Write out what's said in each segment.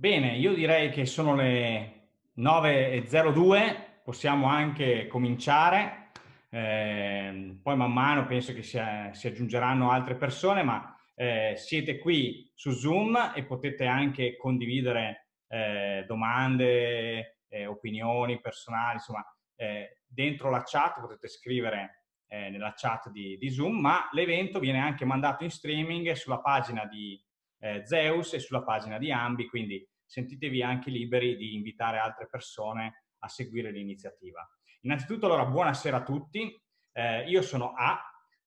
Bene, io direi che sono le 9.02, possiamo anche cominciare, eh, poi man mano penso che si, si aggiungeranno altre persone, ma eh, siete qui su Zoom e potete anche condividere eh, domande, eh, opinioni personali, insomma, eh, dentro la chat potete scrivere eh, nella chat di, di, Zoom, ma l'evento viene anche mandato in streaming sulla pagina di eh, Zeus e sulla pagina di Ambi, quindi sentitevi anche liberi di invitare altre persone a seguire l'iniziativa. Innanzitutto, allora, buonasera a tutti. Eh, io sono A,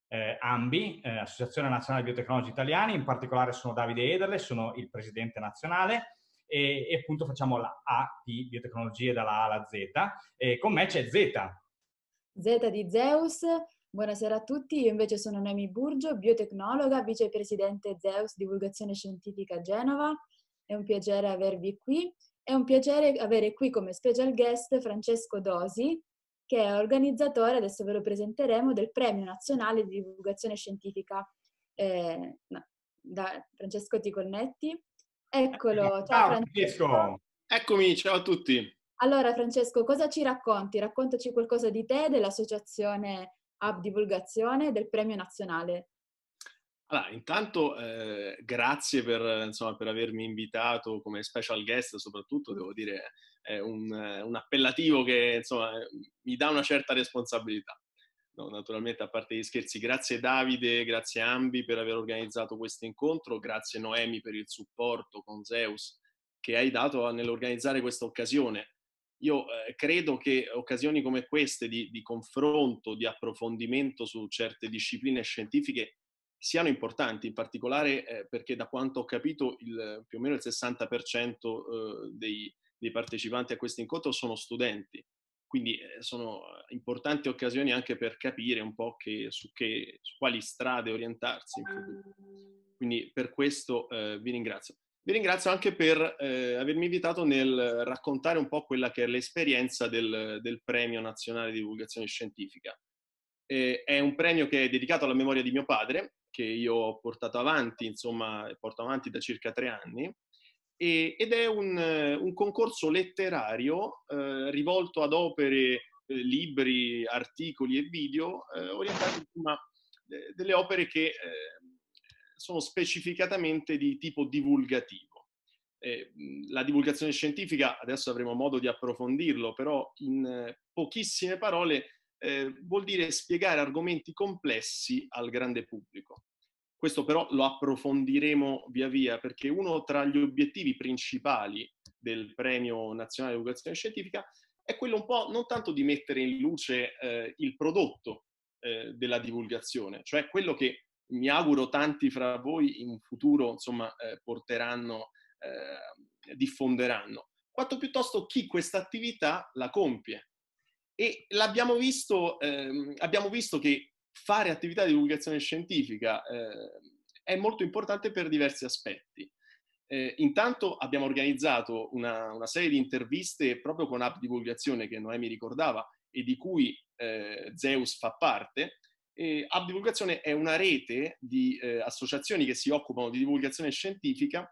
eh, AMBI, eh, Associazione Nazionale Biotecnologi Italiani, in particolare sono Davide Ederle, sono il presidente nazionale e, e appunto facciamo la A di biotecnologie dalla A alla Z. E con me c'è Z. Z di Zeus, buonasera a tutti, io invece sono Noemi Burgio, biotecnologa, vicepresidente Zeus Divulgazione Scientifica a Genova è un piacere avervi qui. È un piacere avere qui come special guest Francesco Dosi, che è organizzatore, adesso ve lo presenteremo, del Premio Nazionale di Divulgazione Scientifica. Eh, no, da Francesco ti connetti? Eccolo, ciao, ciao Francesco. Francesco. Eccomi, ciao a tutti. Allora Francesco, cosa ci racconti? Raccontaci qualcosa di te, dell'associazione Hub Divulgazione, del Premio Nazionale. Allora, intanto eh, grazie per, insomma, per, avermi invitato come special guest, soprattutto devo dire è un, un appellativo che insomma, mi dà una certa responsabilità. No, naturalmente, a parte gli scherzi, grazie Davide, grazie Ambi per aver organizzato questo incontro, grazie Noemi per il supporto con Zeus che hai dato nell'organizzare questa occasione. Io eh, credo che occasioni come queste di, di confronto, di approfondimento su certe discipline scientifiche siano importanti, in particolare eh, perché da quanto ho capito il, più o meno il 60% eh, dei, dei, partecipanti a questo incontro sono studenti, quindi eh, sono importanti occasioni anche per capire un po' che, su, che, su, quali strade orientarsi in futuro. Quindi per questo eh, vi ringrazio. Vi ringrazio anche per eh, avermi invitato nel raccontare un po' quella che è l'esperienza del, del Premio Nazionale di Divulgazione Scientifica. Eh, è un premio che è dedicato alla memoria di mio padre, che io ho portato avanti, insomma, porto avanti da circa tre anni, e, ed è un, un concorso letterario eh, rivolto ad opere, eh, libri, articoli e video eh, orientati insomma, delle opere che eh, sono specificatamente di tipo divulgativo. Eh, la divulgazione scientifica, adesso avremo modo di approfondirlo, però in eh, pochissime parole eh, vuol dire spiegare argomenti complessi al grande pubblico. Questo però lo approfondiremo via via perché uno tra gli obiettivi principali del Premio Nazionale di Educazione Scientifica è quello un po' non tanto di mettere in luce eh, il prodotto eh, della divulgazione, cioè quello che mi auguro tanti fra voi in futuro insomma, eh, porteranno, eh, diffonderanno, quanto piuttosto chi questa attività la compie, e l'abbiamo visto, ehm, abbiamo visto che fare attività di divulgazione scientifica eh, è molto importante per diversi aspetti. Eh, intanto abbiamo organizzato una, una, serie di interviste proprio con App Divulgazione che Noemi ricordava e di cui eh, Zeus fa parte. E App Divulgazione è una rete di eh, associazioni che si occupano di divulgazione scientifica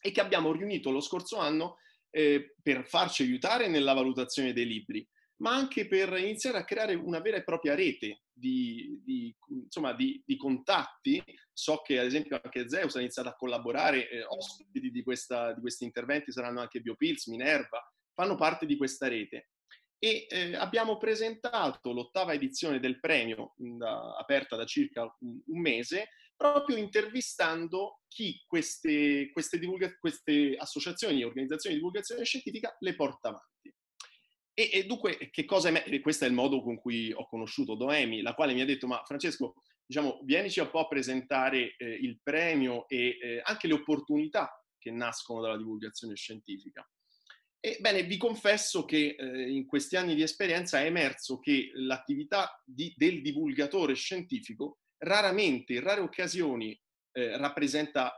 e che abbiamo riunito lo scorso anno eh, per farci aiutare nella valutazione dei libri ma anche per iniziare a creare una vera e propria rete di, di, insomma, di, di contatti. So che ad esempio anche Zeus ha iniziato a collaborare, eh, ospiti questa, di, questi interventi saranno anche Biopills, Minerva, fanno parte di questa rete. E eh, abbiamo presentato l'ottava edizione del premio, da, aperta da circa un, un, mese, proprio intervistando chi queste, queste, divulga- queste associazioni e organizzazioni di divulgazione scientifica le porta avanti. E, e, dunque, che cosa è, questo è il modo con cui ho conosciuto Doemi, la quale mi ha detto, ma Francesco, diciamo, vienici un po' a presentare eh, il premio e eh, anche le opportunità che nascono dalla divulgazione scientifica. Ebbene, vi confesso che eh, in questi anni di esperienza è emerso che l'attività di, del divulgatore scientifico raramente, in rare occasioni, eh, rappresenta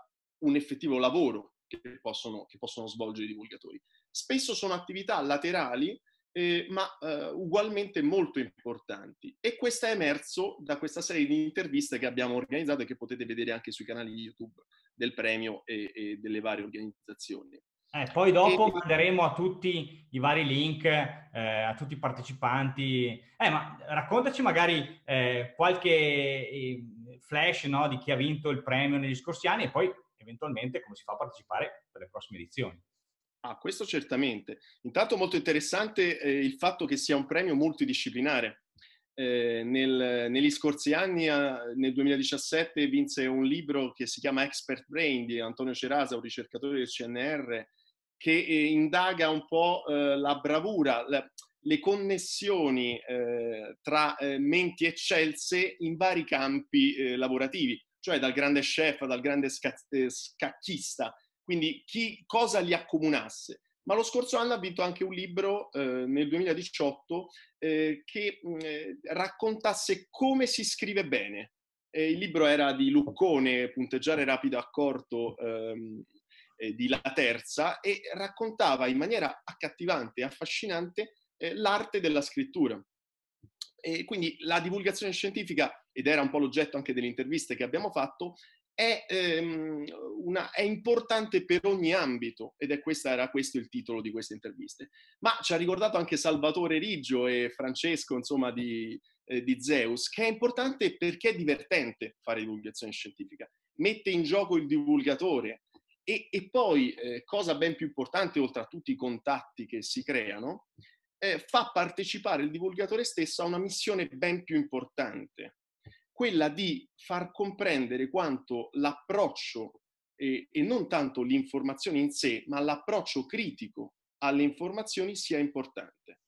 un effettivo lavoro che possono, che possono svolgere i divulgatori. Spesso sono attività laterali eh, ma eh, ugualmente molto importanti. E questo è emerso da questa serie di interviste che abbiamo organizzato e che potete vedere anche sui canali YouTube del premio e, e delle varie organizzazioni. Eh, poi dopo e... manderemo a tutti i vari link, eh, a tutti i partecipanti. Eh, ma raccontaci magari eh, qualche eh, flash no, di chi ha vinto il premio negli scorsi anni e poi eventualmente come si fa a partecipare per le prossime edizioni. Ah, questo certamente. Intanto molto interessante eh, il fatto che sia un premio multidisciplinare. Eh, nel, negli scorsi anni, eh, nel 2017, vinse un libro che si chiama Expert Brain di Antonio Cerasa, un ricercatore del CNR, che eh, indaga un po' eh, la bravura, la, le connessioni eh, tra menti eccelse in vari campi lavorativi, cioè dal grande chef, dal grande scacchista, quindi chi, cosa li accomunasse. Ma lo scorso anno ha vinto anche un libro eh, nel 2018 eh, che eh, raccontasse come si scrive bene. il libro era di Luccone, Punteggiare rapido accorto ehm, di La Terza, e raccontava in maniera accattivante e affascinante eh, l'arte della scrittura. E quindi la divulgazione scientifica, ed era un po' l'oggetto anche delle interviste che abbiamo fatto, è, ehm, una, è, importante per ogni ambito ed è questa, era questo il titolo di queste interviste. Ma ci ha ricordato anche Salvatore Riggio e Francesco, insomma, di, eh, di Zeus, che è importante perché è divertente fare divulgazione scientifica, mette in gioco il divulgatore e, e poi, eh, cosa ben più importante, oltre a tutti i contatti che si creano, eh, fa partecipare il divulgatore stesso a una missione ben più importante, quella di far comprendere quanto l'approccio e, e non tanto l'informazione in sé, ma l'approccio critico alle informazioni sia importante.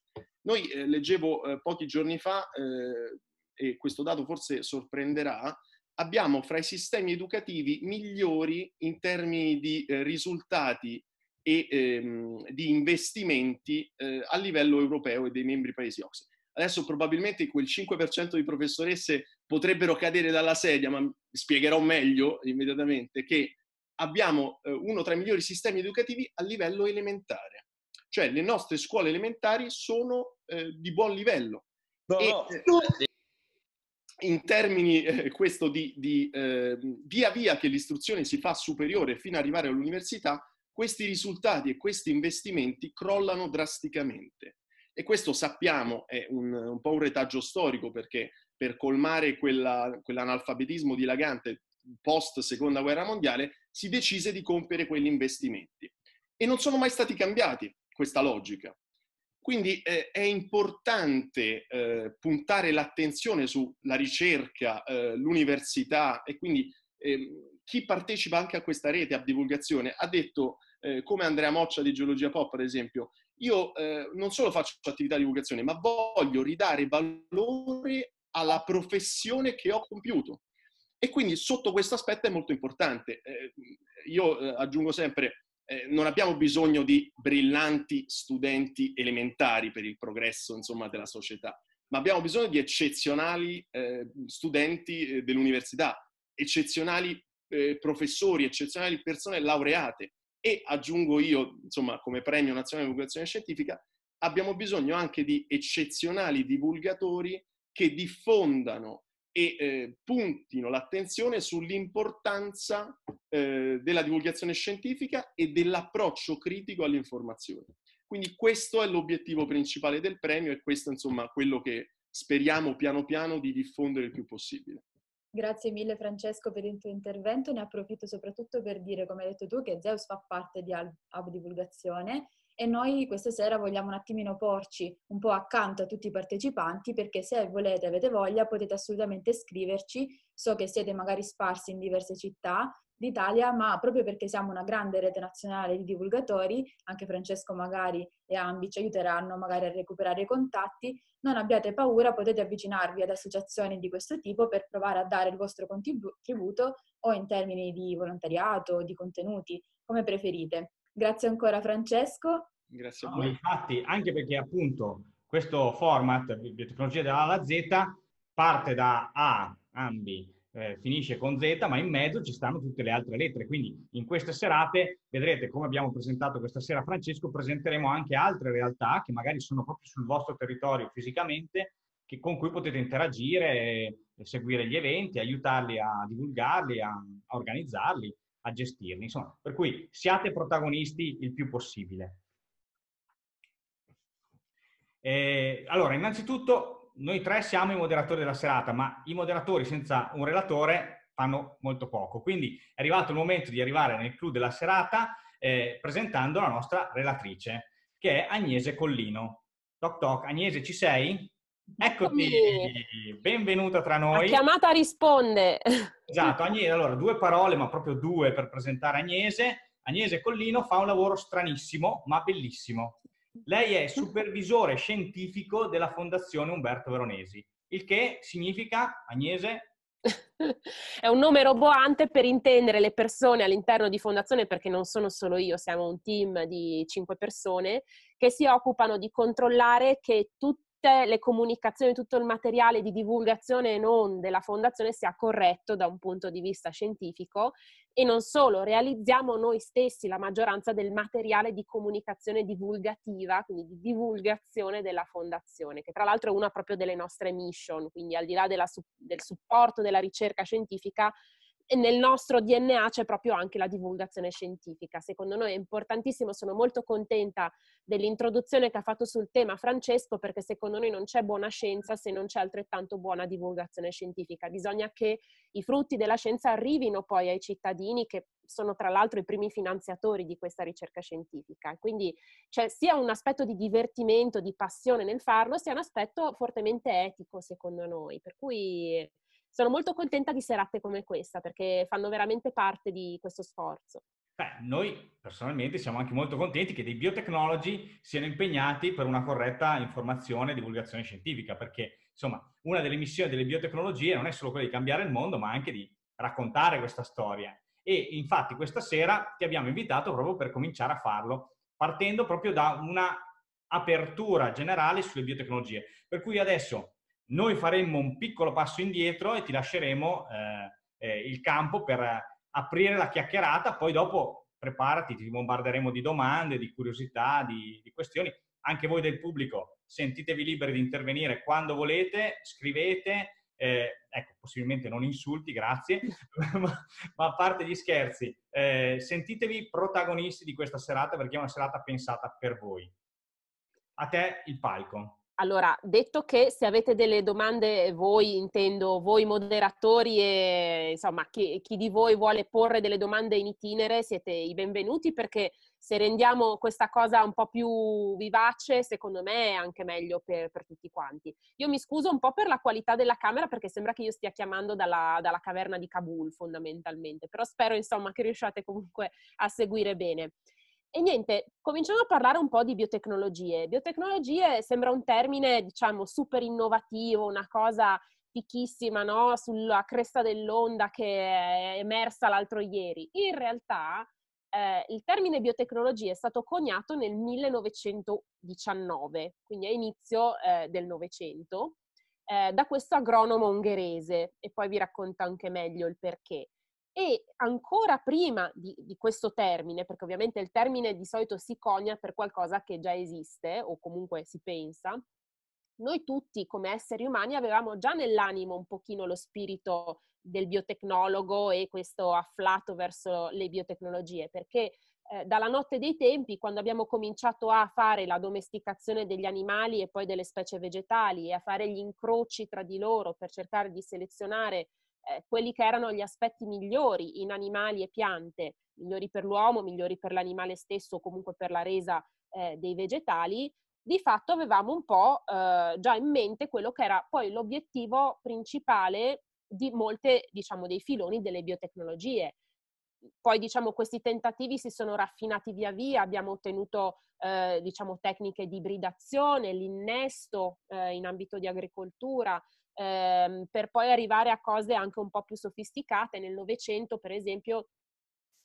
Noi eh, leggevo eh, pochi giorni fa, eh, e questo dato forse sorprenderà, abbiamo fra i sistemi educativi migliori in termini di eh, risultati e ehm, di investimenti eh, a livello europeo e dei membri paesi OXE. Adesso probabilmente quel 5% di professoresse potrebbero cadere dalla sedia, ma spiegherò meglio immediatamente che abbiamo eh, uno tra i migliori sistemi educativi a livello elementare. Cioè le nostre scuole elementari sono eh, di buon livello. No, e, no. In termini eh, questo di, di eh, via via che l'istruzione si fa superiore fino ad arrivare all'università, questi risultati e questi investimenti crollano drasticamente. E questo sappiamo è un, un po' un retaggio storico perché per colmare quella, quell'analfabetismo dilagante post seconda guerra mondiale si decise di compiere quegli investimenti. E non sono mai stati cambiati questa logica. Quindi eh, è importante eh, puntare l'attenzione sulla ricerca, eh, l'università e quindi ehm, chi partecipa anche a questa rete, a divulgazione, ha detto, eh, come Andrea Moccia di Geologia Pop, per esempio, io eh, non solo faccio attività di divulgazione, ma voglio ridare valore alla professione che ho compiuto. E quindi sotto questo aspetto è molto importante. Eh, io aggiungo sempre, eh, non abbiamo bisogno di brillanti studenti elementari per il progresso insomma, della società, ma abbiamo bisogno di eccezionali eh, studenti eh, dell'università, eccezionali eh, professori, eccezionali persone laureate. E aggiungo io, insomma, come premio nazionale di divulgazione scientifica, abbiamo bisogno anche di eccezionali divulgatori che diffondano e eh, puntino l'attenzione sull'importanza eh, della divulgazione scientifica e dell'approccio critico all'informazione. Quindi questo è l'obiettivo principale del premio e questo insomma quello che speriamo piano piano di diffondere il più possibile. Grazie mille Francesco per il tuo intervento, ne approfitto soprattutto per dire, come hai detto tu, che Zeus fa parte di Hub Divulgazione e noi questa sera vogliamo un attimino porci un po' accanto a tutti i partecipanti perché se volete, avete voglia, potete assolutamente scriverci. So che siete magari sparsi in diverse città d'Italia, ma proprio perché siamo una grande rete nazionale di divulgatori, anche Francesco magari e Ambi ci aiuteranno magari a recuperare i contatti, non abbiate paura, potete avvicinarvi ad associazioni di questo tipo per provare a dare il vostro contributo o in termini di volontariato, di contenuti, come preferite. Grazie ancora Francesco. Grazie a voi. No, infatti, anche perché appunto questo format, biotecnologia dalla alla Z, parte da A, Ambi, eh, finisce con Z, ma in mezzo ci stanno tutte le altre lettere. Quindi in queste serate vedrete come abbiamo presentato questa sera Francesco, presenteremo anche altre realtà che magari sono proprio sul vostro territorio fisicamente, che, con cui potete interagire, e, seguire gli eventi, aiutarli a divulgarli, a, a organizzarli a gestirli. Insomma, per cui siate protagonisti il più possibile. Eh, allora, innanzitutto, noi tre siamo i moderatori della serata, ma i moderatori senza un relatore fanno molto poco. Quindi è arrivato il momento di arrivare nel clou della serata eh, presentando la nostra relatrice, che è Agnese Collino. Toc toc, Agnese, ci sei? Eccoti, benvenuta tra noi. La chiamata risponde. Esatto, Agnese, allora due parole, ma proprio due per presentare Agnese. Agnese Collino fa un lavoro stranissimo, ma bellissimo. Lei è supervisore scientifico della Fondazione Umberto Veronesi, il che significa, Agnese, è un nome roboante per intendere le persone all'interno di fondazione, perché non sono solo io, siamo un team di cinque persone che si occupano di controllare che tutti tutte le comunicazioni, tutto il materiale di divulgazione non della fondazione sia corretto da un punto di vista scientifico e non solo, realizziamo noi stessi la maggioranza del materiale di comunicazione divulgativa, quindi di divulgazione della fondazione, che tra l'altro è una proprio delle nostre mission, quindi al di là della, del supporto della ricerca scientifica, nel nostro DNA c'è proprio anche la divulgazione scientifica. Secondo noi è importantissimo, sono molto contenta dell'introduzione che ha fatto sul tema Francesco perché secondo noi non c'è buona scienza se non c'è altrettanto buona divulgazione scientifica. Bisogna che i frutti della scienza arrivino poi ai cittadini che sono tra l'altro i primi finanziatori di questa ricerca scientifica. Quindi c'è sia un aspetto di divertimento, di passione nel farlo, sia un aspetto fortemente etico secondo noi. Per cui sono molto contenta di serate come questa perché fanno veramente parte di questo sforzo. Beh, noi personalmente siamo anche molto contenti che dei biotecnologi siano impegnati per una corretta informazione e divulgazione scientifica, perché insomma una delle missioni delle biotecnologie non è solo quella di cambiare il mondo, ma anche di raccontare questa storia. E infatti questa sera ti abbiamo invitato proprio per cominciare a farlo, partendo proprio da una apertura generale sulle biotecnologie. Per cui adesso noi faremmo un piccolo passo indietro e ti lasceremo eh, eh, il campo per aprire la chiacchierata, poi dopo preparati, ti bombarderemo di domande, di curiosità, di, di questioni. Anche voi del pubblico sentitevi liberi di intervenire quando volete, scrivete, eh, ecco, possibilmente non insulti, grazie, ma, ma, a parte gli scherzi, eh, sentitevi protagonisti di questa serata perché è una serata pensata per voi. A te il palco. Allora, detto che se avete delle domande, voi intendo voi moderatori e insomma chi, chi, di voi vuole porre delle domande in itinere, siete i benvenuti perché se rendiamo questa cosa un po' più vivace, secondo me è anche meglio per, per tutti quanti. Io mi scuso un po' per la qualità della camera perché sembra che io stia chiamando dalla, dalla caverna di Kabul fondamentalmente, però spero insomma che riusciate comunque a seguire bene. E niente, cominciamo a parlare un po' di biotecnologie. Biotecnologie sembra un termine, diciamo, super innovativo, una cosa fichissima, no? Sulla cresta dell'onda che è emersa l'altro ieri. In realtà eh, il termine biotecnologie è stato coniato nel 1919, quindi a inizio eh, del Novecento, eh, da questo agronomo ungherese e poi vi racconto anche meglio il perché. E ancora prima di, di, questo termine, perché ovviamente il termine di solito si conia per qualcosa che già esiste o comunque si pensa, noi tutti come esseri umani avevamo già nell'animo un pochino lo spirito del biotecnologo e questo afflato verso le biotecnologie, perché eh, dalla notte dei tempi, quando abbiamo cominciato a fare la domesticazione degli animali e poi delle specie vegetali e a fare gli incroci tra di loro per cercare di selezionare eh, quelli che erano gli aspetti migliori in animali e piante, migliori per l'uomo, migliori per l'animale stesso comunque per la resa eh, dei vegetali, di fatto avevamo un po' eh, già in mente quello che era poi l'obiettivo principale di molte, diciamo, dei filoni delle biotecnologie. Poi, diciamo, questi tentativi si sono raffinati via via, abbiamo ottenuto, eh, diciamo, tecniche di ibridazione, l'innesto eh, in ambito di agricoltura, ehm, per poi arrivare a cose anche un po' più sofisticate. Nel Novecento, per esempio,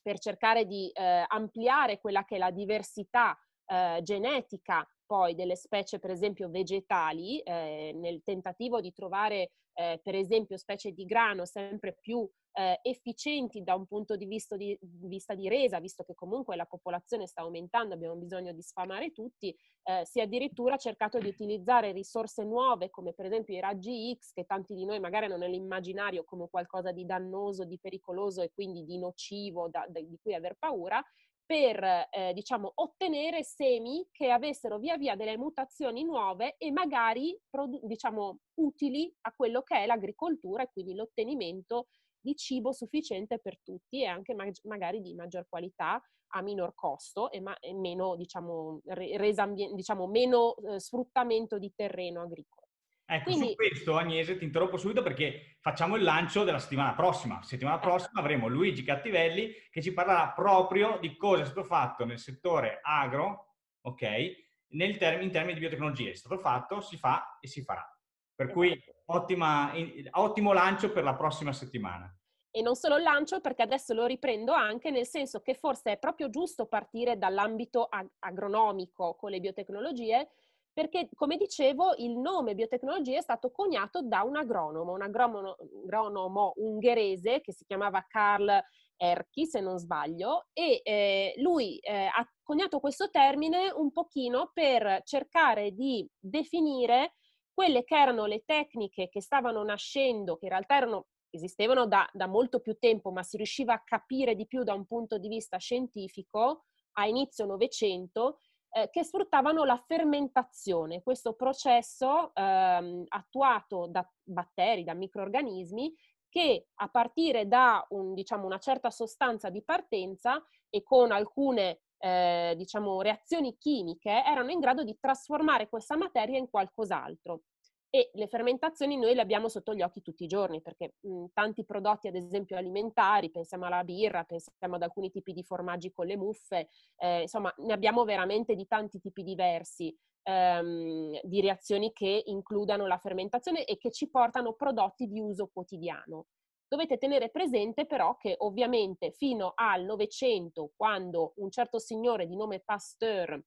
per cercare di eh, ampliare quella che è la diversità eh, genetica poi delle specie, per esempio, vegetali, eh, nel tentativo di trovare, eh, per esempio, specie di grano sempre più eh, efficienti da un punto di vista, di vista, di resa, visto che comunque la popolazione sta aumentando, abbiamo bisogno di sfamare tutti, eh, si è addirittura cercato di utilizzare risorse nuove, come per esempio i raggi X, che tanti di noi magari hanno nell'immaginario come qualcosa di dannoso, di pericoloso e quindi di nocivo da, da, di cui aver paura, per eh, diciamo, ottenere semi che avessero via via delle mutazioni nuove e magari produ- diciamo, utili a quello che è l'agricoltura e quindi l'ottenimento di cibo sufficiente per tutti e anche ma- magari di maggior qualità a minor costo e, ma- e meno, diciamo, resa ambien- diciamo, meno eh, sfruttamento di terreno agricolo. Ecco, Quindi... su questo Agnese ti interrompo subito perché facciamo il lancio della settimana prossima. Settimana ecco. prossima avremo Luigi Cattivelli che ci parlerà proprio di cosa è stato fatto nel settore agro, ok? Nel term- in termini di biotecnologie. È stato fatto, si fa e si farà. Per cui esatto. ottima, ottimo lancio per la prossima settimana. E non solo il lancio, perché adesso lo riprendo anche nel senso che forse è proprio giusto partire dall'ambito ag- agronomico con le biotecnologie, perché, come dicevo, il nome biotecnologia è stato coniato da un agronomo, un agronomo, agronomo ungherese che si chiamava Karl Erki, se non sbaglio, e eh, lui eh, ha coniato questo termine un pochino per cercare di definire quelle che erano le tecniche che stavano nascendo, che in realtà erano, esistevano da, da molto più tempo, ma si riusciva a capire di più da un punto di vista scientifico a inizio Novecento, eh, che sfruttavano la fermentazione, questo processo ehm, attuato da batteri, da microorganismi, che a partire da un, diciamo, una certa sostanza di partenza e con alcune eh, diciamo, reazioni chimiche erano in grado di trasformare questa materia in qualcos'altro. E le fermentazioni noi le abbiamo sotto gli occhi tutti i giorni, perché mh, tanti prodotti, ad esempio alimentari, pensiamo alla birra, pensiamo ad alcuni tipi di formaggi con le muffe, eh, insomma, ne abbiamo veramente di tanti tipi diversi ehm, di reazioni che includano la fermentazione e che ci portano prodotti di uso quotidiano. Dovete tenere presente però che ovviamente fino al Novecento, quando un certo signore di nome Pasteur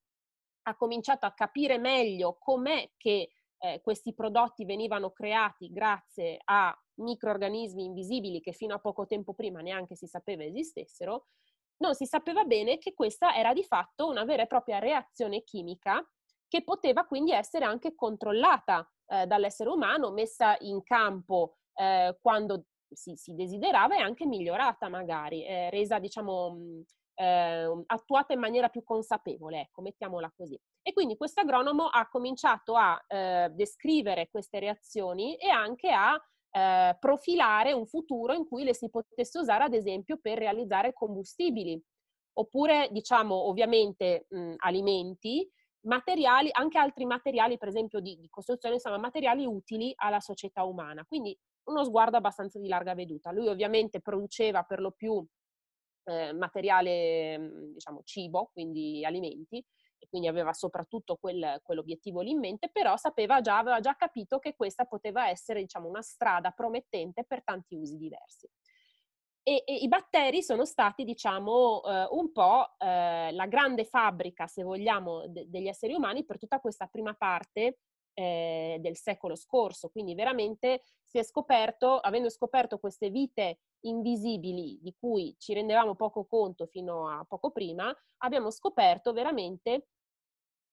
ha cominciato a capire meglio com'è che eh, questi prodotti venivano creati grazie a microorganismi invisibili che fino a poco tempo prima neanche si sapeva esistessero, non si sapeva bene che questa era di fatto una vera e propria reazione chimica che poteva quindi essere anche controllata eh, dall'essere umano, messa in campo eh, quando si, si, desiderava e anche migliorata magari, eh, resa diciamo eh, attuata in maniera più consapevole, ecco, mettiamola così. E quindi questo agronomo ha cominciato a eh, descrivere queste reazioni e anche a eh, profilare un futuro in cui le si potesse usare, ad esempio, per realizzare combustibili, oppure, diciamo, ovviamente mh, alimenti, materiali, anche altri materiali, per esempio di, di costruzione, insomma, materiali utili alla società umana. Quindi uno sguardo abbastanza di larga veduta. Lui ovviamente produceva per lo più eh, materiale, mhmm, diciamo, cibo, quindi alimenti, e quindi aveva soprattutto quel, quell'obiettivo lì in mente, però sapeva già, aveva già capito che questa poteva essere, diciamo, una strada promettente per tanti usi diversi. E, e i batteri sono stati, diciamo, eh, un po' eh, la grande fabbrica, se vogliamo, de- degli esseri umani per tutta questa prima parte eh, del secolo scorso. Quindi veramente si è scoperto, avendo scoperto queste vite invisibili di cui ci rendevamo poco conto fino a poco prima, abbiamo scoperto veramente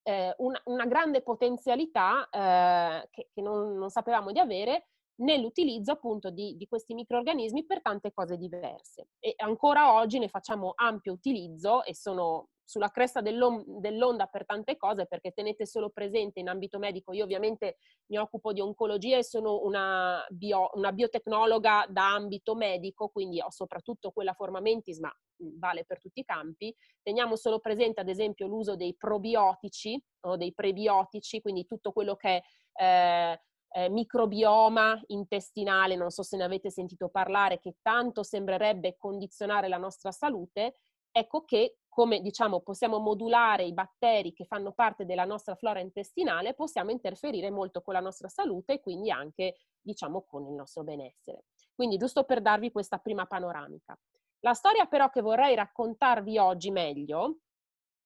eh, una, una, grande potenzialità eh, che, che non, non, sapevamo di avere nell'utilizzo appunto di, di, questi microorganismi per tante cose diverse. E ancora oggi ne facciamo ampio utilizzo e sono sulla cresta dell'onda per tante cose, perché tenete solo presente in ambito medico, io ovviamente mi occupo di oncologia e sono una, bio, una biotecnologa da ambito medico, quindi ho soprattutto quella forma mentis, ma vale per tutti i campi. Teniamo solo presente ad esempio l'uso dei probiotici o dei prebiotici, quindi tutto quello che è eh, eh, microbioma intestinale, non so se ne avete sentito parlare, che tanto sembrerebbe condizionare la nostra salute, ecco che come diciamo possiamo modulare i batteri che fanno parte della nostra flora intestinale, possiamo interferire molto con la nostra salute e quindi anche diciamo con il nostro benessere. Quindi giusto per darvi questa prima panoramica. La storia però che vorrei raccontarvi oggi meglio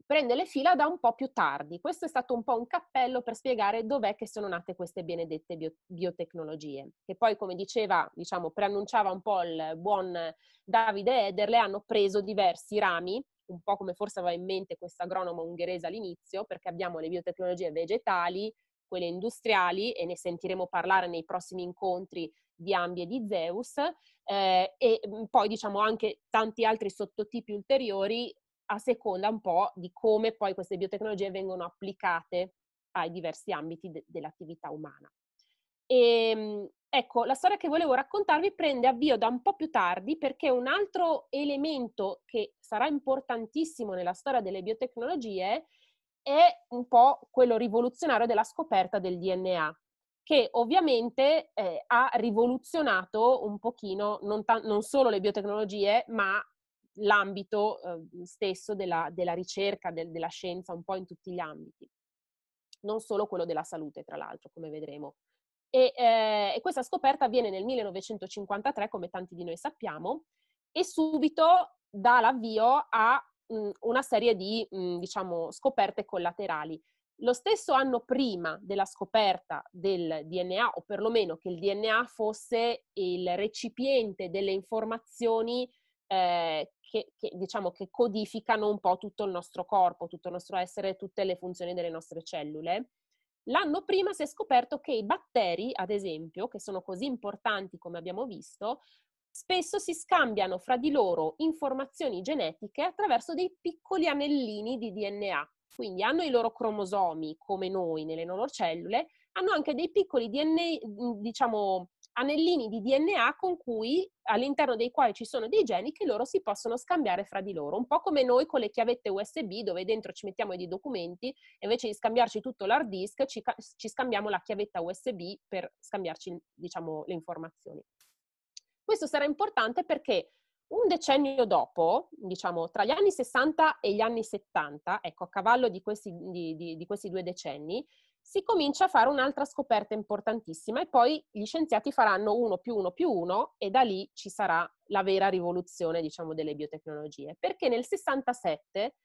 prende le fila da un po' più tardi. Questo è stato un po' un cappello per spiegare dov'è che sono nate queste benedette bio- biotecnologie, che poi, come diceva, diciamo, preannunciava un po' il buon Davide Ederle, hanno preso diversi rami, un po' come forse aveva in mente questo agronomo ungherese all'inizio, perché abbiamo le biotecnologie vegetali, quelle industriali, e ne sentiremo parlare nei prossimi incontri di Ambi e di Zeus, eh, e poi diciamo anche tanti altri sottotipi ulteriori a seconda un po' di come poi queste biotecnologie vengono applicate ai diversi ambiti de- dell'attività umana. E, ehm, ecco, la storia che volevo raccontarvi prende avvio da un po' più tardi perché un altro elemento che sarà importantissimo nella storia delle biotecnologie è un po' quello rivoluzionario della scoperta del DNA, che ovviamente eh, ha rivoluzionato un pochino non, ta- non solo le biotecnologie, ma l'ambito eh, stesso della, della ricerca, del, della scienza, un po' in tutti gli ambiti. Non solo quello della salute, tra l'altro, come vedremo. E, eh, e questa scoperta avviene nel 1953, come tanti di noi sappiamo, e subito dà l'avvio a mh, una serie di, mh, diciamo, scoperte collaterali. Lo stesso anno prima della scoperta del DNA, o perlomeno che il DNA fosse il recipiente delle informazioni eh, che, che, diciamo, che codificano un po' tutto il nostro corpo, tutto il nostro essere, tutte le funzioni delle nostre cellule. L'anno prima si è scoperto che i batteri, ad esempio, che sono così importanti come abbiamo visto, spesso si scambiano fra di loro informazioni genetiche attraverso dei piccoli anellini di DNA. Quindi hanno i loro cromosomi come noi nelle loro cellule, hanno anche dei piccoli DNA, diciamo, anellini di DNA con cui, all'interno dei quali ci sono dei geni che loro si possono scambiare fra di loro, un po' come noi con le chiavette USB dove dentro ci mettiamo dei documenti invece di scambiarci tutto l'hard disk ci, ci scambiamo la chiavetta USB per scambiarci diciamo, le informazioni. Questo sarà importante perché un decennio dopo, diciamo tra gli anni 60 e gli anni 70, ecco a cavallo di questi, di, di, di questi due decenni, si comincia a fare un'altra scoperta importantissima e poi gli scienziati faranno uno più uno più uno e da lì ci sarà la vera rivoluzione, diciamo, delle biotecnologie. Perché nel 67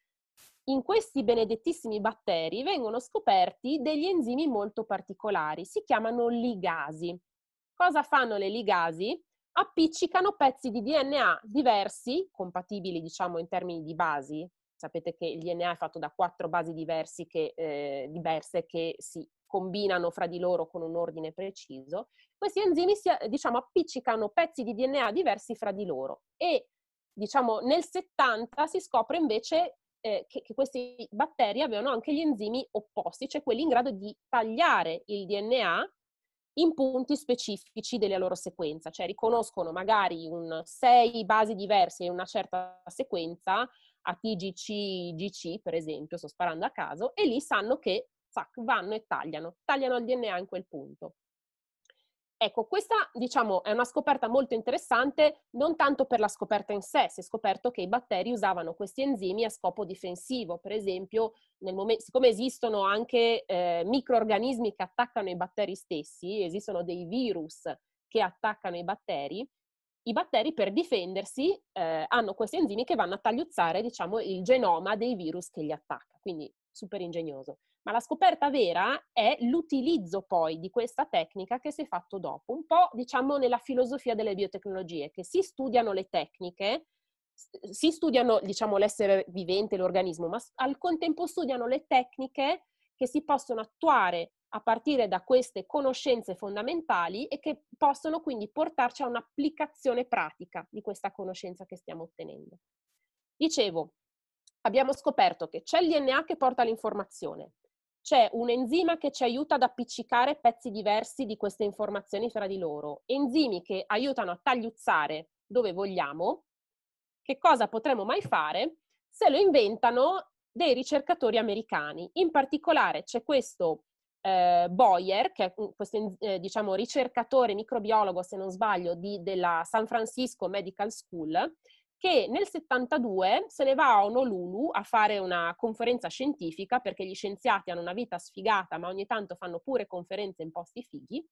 in questi benedettissimi batteri vengono scoperti degli enzimi molto particolari, si chiamano ligasi. Cosa fanno le ligasi? Appiccicano pezzi di DNA diversi, compatibili diciamo in termini di basi, Sapete che il DNA è fatto da quattro basi che, eh, diverse che si combinano fra di loro con un ordine preciso. Questi enzimi si, diciamo, appiccicano pezzi di DNA diversi fra di loro e diciamo, nel 70 si scopre invece eh, che, che, questi batteri avevano anche gli enzimi opposti, cioè quelli in grado di tagliare il DNA in punti specifici della loro sequenza, cioè riconoscono magari un, sei basi diverse in una certa sequenza, a TGC, GC per esempio, sto sparando a caso, e lì sanno che zac, vanno e tagliano, tagliano il DNA in quel punto. Ecco, questa diciamo è una scoperta molto interessante, non tanto per la scoperta in sé, si è scoperto che i batteri usavano questi enzimi a scopo difensivo, per esempio, momento, siccome esistono anche eh, microorganismi che attaccano i batteri stessi, esistono dei virus che attaccano i batteri, i batteri per difendersi eh, hanno questi enzimi che vanno a tagliuzzare, diciamo, il genoma dei virus che li attacca, quindi super ingegnoso. Ma la scoperta vera è l'utilizzo poi di questa tecnica che si è fatto dopo, un po' diciamo nella filosofia delle biotecnologie, che si studiano le tecniche, si studiano diciamo l'essere vivente, l'organismo, ma al contempo studiano le tecniche che si possono attuare a partire da queste conoscenze fondamentali e che possono quindi portarci a un'applicazione pratica di questa conoscenza che stiamo ottenendo. Dicevo, abbiamo scoperto che c'è il DNA che porta l'informazione, c'è un enzima che ci aiuta ad appiccicare pezzi diversi di queste informazioni fra di loro, enzimi che aiutano a tagliuzzare dove vogliamo, che cosa potremmo mai fare se lo inventano dei ricercatori americani. In particolare c'è questo eh, Boyer, che è questo eh, diciamo, ricercatore microbiologo, se non sbaglio, di, della San Francisco Medical School, che nel 72 se ne va a Honolulu a fare una conferenza scientifica, perché gli scienziati hanno una vita sfigata, ma ogni tanto fanno pure conferenze in posti fighi,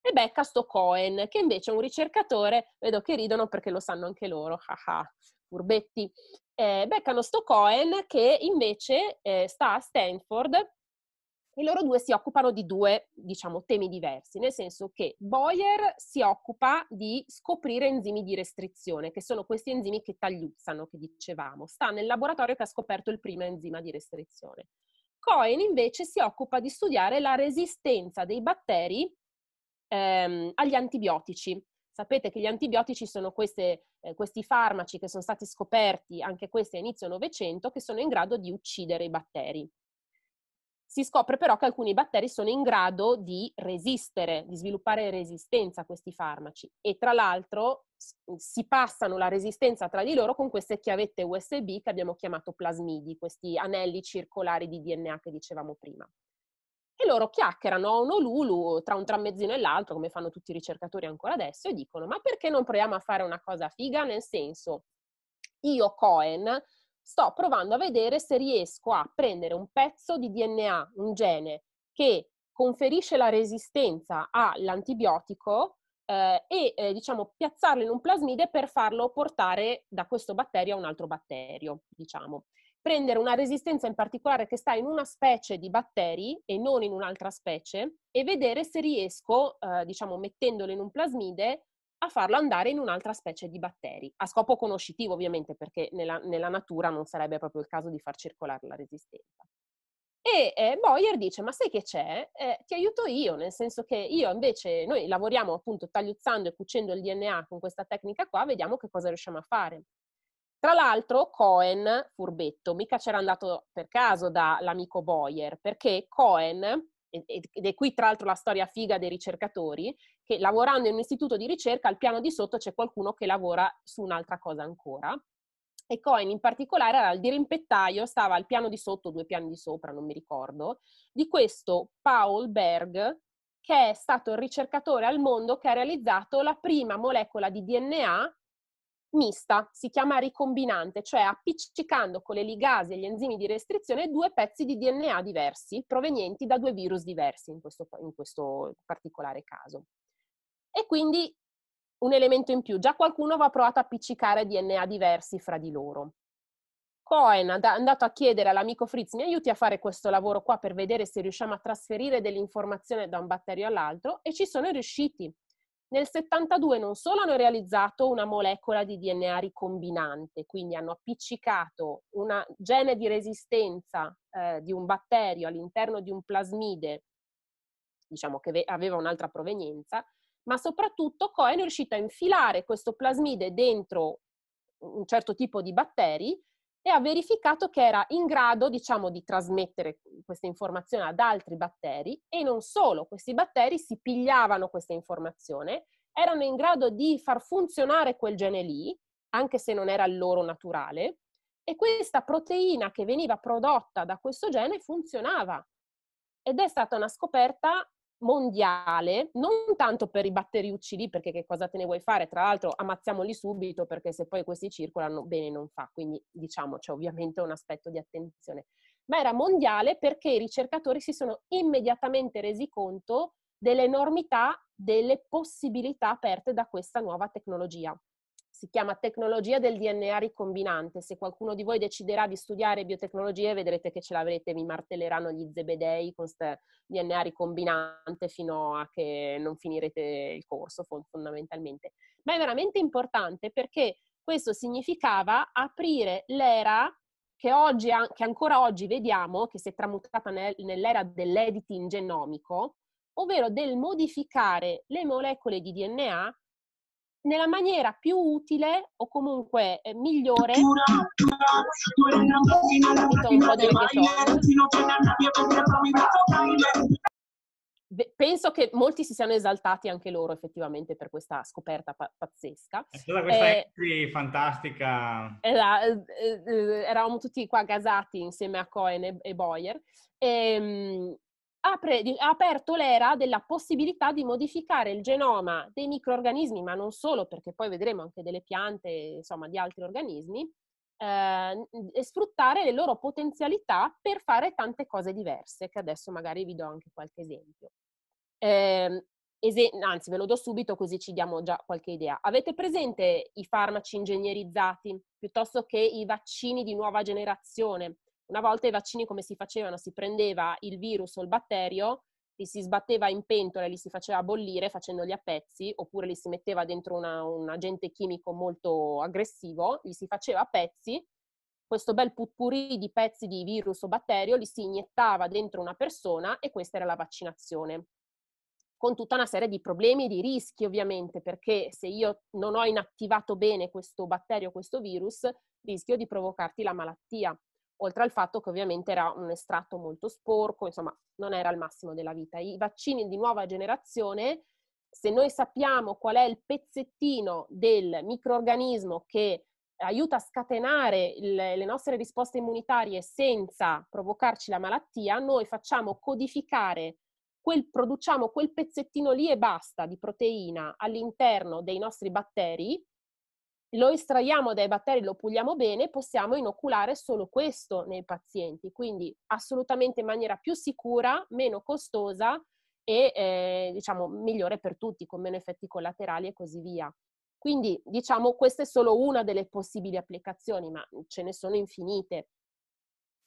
e becca sto Cohen, che invece è un ricercatore, vedo che ridono perché lo sanno anche loro, haha, furbetti. Eh, beccano sto Cohen che invece eh, sta a Stanford e loro due si occupano di due, diciamo, temi diversi, nel senso che Boyer si occupa di scoprire enzimi di restrizione, che sono questi enzimi che tagliuzzano, che dicevamo. Sta nel laboratorio che ha scoperto il primo enzima di restrizione. Cohen invece si occupa di studiare la resistenza dei batteri ehm, agli antibiotici. Sapete che gli antibiotici sono queste, eh, questi farmaci che sono stati scoperti, anche questi a inizio Novecento, che sono in grado di uccidere i batteri. Si scopre però che alcuni batteri sono in grado di resistere, di sviluppare resistenza a questi farmaci e tra l'altro si passano la resistenza tra di loro con queste chiavette USB che abbiamo chiamato plasmidi, questi anelli circolari di DNA che dicevamo prima. E loro chiacchierano a Honolulu tra un tramezzino e l'altro, come fanno tutti i ricercatori ancora adesso, e dicono: Ma perché non proviamo a fare una cosa figa? Nel senso, io, Cohen, sto provando a vedere se riesco a prendere un pezzo di DNA, un gene che conferisce la resistenza all'antibiotico eh, e eh, diciamo piazzarlo in un plasmide per farlo portare da questo batterio a un altro batterio, diciamo. Prendere una resistenza in particolare che sta in una specie di batteri e non in un'altra specie e vedere se riesco, eh, diciamo, mettendolo in un plasmide a farlo andare in un'altra specie di batteri, a scopo conoscitivo ovviamente, perché nella, nella natura non sarebbe proprio il caso di far circolare la resistenza. E eh, Boyer dice, ma sai che c'è? Eh, ti aiuto io, nel senso che io invece, noi lavoriamo appunto tagliuzzando e cucendo il DNA con questa tecnica qua, vediamo che cosa riusciamo a fare. Tra l'altro Cohen, furbetto, mica c'era andato per caso dall'amico Boyer, perché Cohen ed è qui tra l'altro la storia figa dei ricercatori, che lavorando in un istituto di ricerca al piano di sotto c'è qualcuno che lavora su un'altra cosa ancora. E Cohen in particolare era il dirimpettaio, stava al piano di sotto, due piani di sopra, non mi ricordo, di questo Paul Berg, che è stato il ricercatore al mondo che ha realizzato la prima molecola di DNA mista, si chiama ricombinante, cioè appiccicando con le ligasi e gli enzimi di restrizione due pezzi di DNA diversi, provenienti da due virus diversi in questo, in questo particolare caso. E quindi un elemento in più, già qualcuno aveva provato a appiccicare DNA diversi fra di loro. Cohen è andato a chiedere all'amico Fritz mi aiuti a fare questo lavoro qua per vedere se riusciamo a trasferire dell'informazione da un batterio all'altro e ci sono riusciti. Nel 72 non solo hanno realizzato una molecola di DNA ricombinante, quindi hanno appiccicato un gene di resistenza eh, di un batterio all'interno di un plasmide, diciamo che aveva un'altra provenienza, ma soprattutto Cohen è riuscito a infilare questo plasmide dentro un certo tipo di batteri e ha verificato che era in grado, diciamo, di trasmettere questa informazione ad altri batteri e non solo, questi batteri si pigliavano questa informazione, erano in grado di far funzionare quel gene lì, anche se non era il loro naturale, e questa proteina che veniva prodotta da questo gene funzionava. Ed è stata una scoperta mondiale, non tanto per i batteriucci lì, perché che cosa te ne vuoi fare? Tra l'altro ammazziamoli subito perché se poi questi circolano bene non fa, quindi diciamo c'è ovviamente un aspetto di attenzione. Ma era mondiale perché i ricercatori si sono immediatamente resi conto dell'enormità delle possibilità aperte da questa nuova tecnologia si chiama tecnologia del DNA ricombinante. Se qualcuno di voi deciderà di studiare biotecnologie, vedrete che ce l'avrete, vi martelleranno gli zebedei con questo DNA ricombinante fino a che non finirete il corso fondamentalmente. Ma è veramente importante perché questo significava aprire l'era che, oggi, che ancora oggi vediamo, che si è tramutata nell'era dell'editing genomico, ovvero del modificare le molecole di DNA nella maniera più utile o comunque eh, migliore penso che molti si siano esaltati anche loro effettivamente per questa scoperta pa- pazzesca. È stata questa eh, fantastica. Era, eh, eh, eravamo tutti qua gasati insieme a Cohen e, e Boyer. E, ehm, apre, ha aperto l'era della possibilità di modificare il genoma dei microorganismi, ma non solo, perché poi vedremo anche delle piante, insomma, di altri organismi, eh, e sfruttare le loro potenzialità per fare tante cose diverse, che adesso magari vi do anche qualche esempio. Eh, ese- anzi ve lo do subito così ci diamo già qualche idea. Avete presente i farmaci ingegnerizzati piuttosto che i vaccini di nuova generazione? Una volta i vaccini come si facevano? Si prendeva il virus o il batterio, li si sbatteva in pentola e li si faceva bollire facendoli a pezzi, oppure li si metteva dentro una, un agente chimico molto aggressivo, li si faceva a pezzi, questo bel putpurì di pezzi di virus o batterio li si iniettava dentro una persona e questa era la vaccinazione. Con tutta una serie di problemi e di rischi ovviamente, perché se io non ho inattivato bene questo batterio, questo virus, rischio di provocarti la malattia, oltre al fatto che ovviamente era un estratto molto sporco, insomma non era il massimo della vita. I vaccini di nuova generazione, se noi sappiamo qual è il pezzettino del microorganismo che aiuta a scatenare le, nostre risposte immunitarie senza provocarci la malattia, noi facciamo codificare quel, produciamo quel pezzettino lì e basta di proteina all'interno dei nostri batteri, lo estraiamo dai batteri, lo puliamo bene, possiamo inoculare solo questo nei pazienti, quindi assolutamente in maniera più sicura, meno costosa e eh, diciamo migliore per tutti, con meno effetti collaterali e così via. Quindi diciamo questa è solo una delle possibili applicazioni, ma ce ne sono infinite.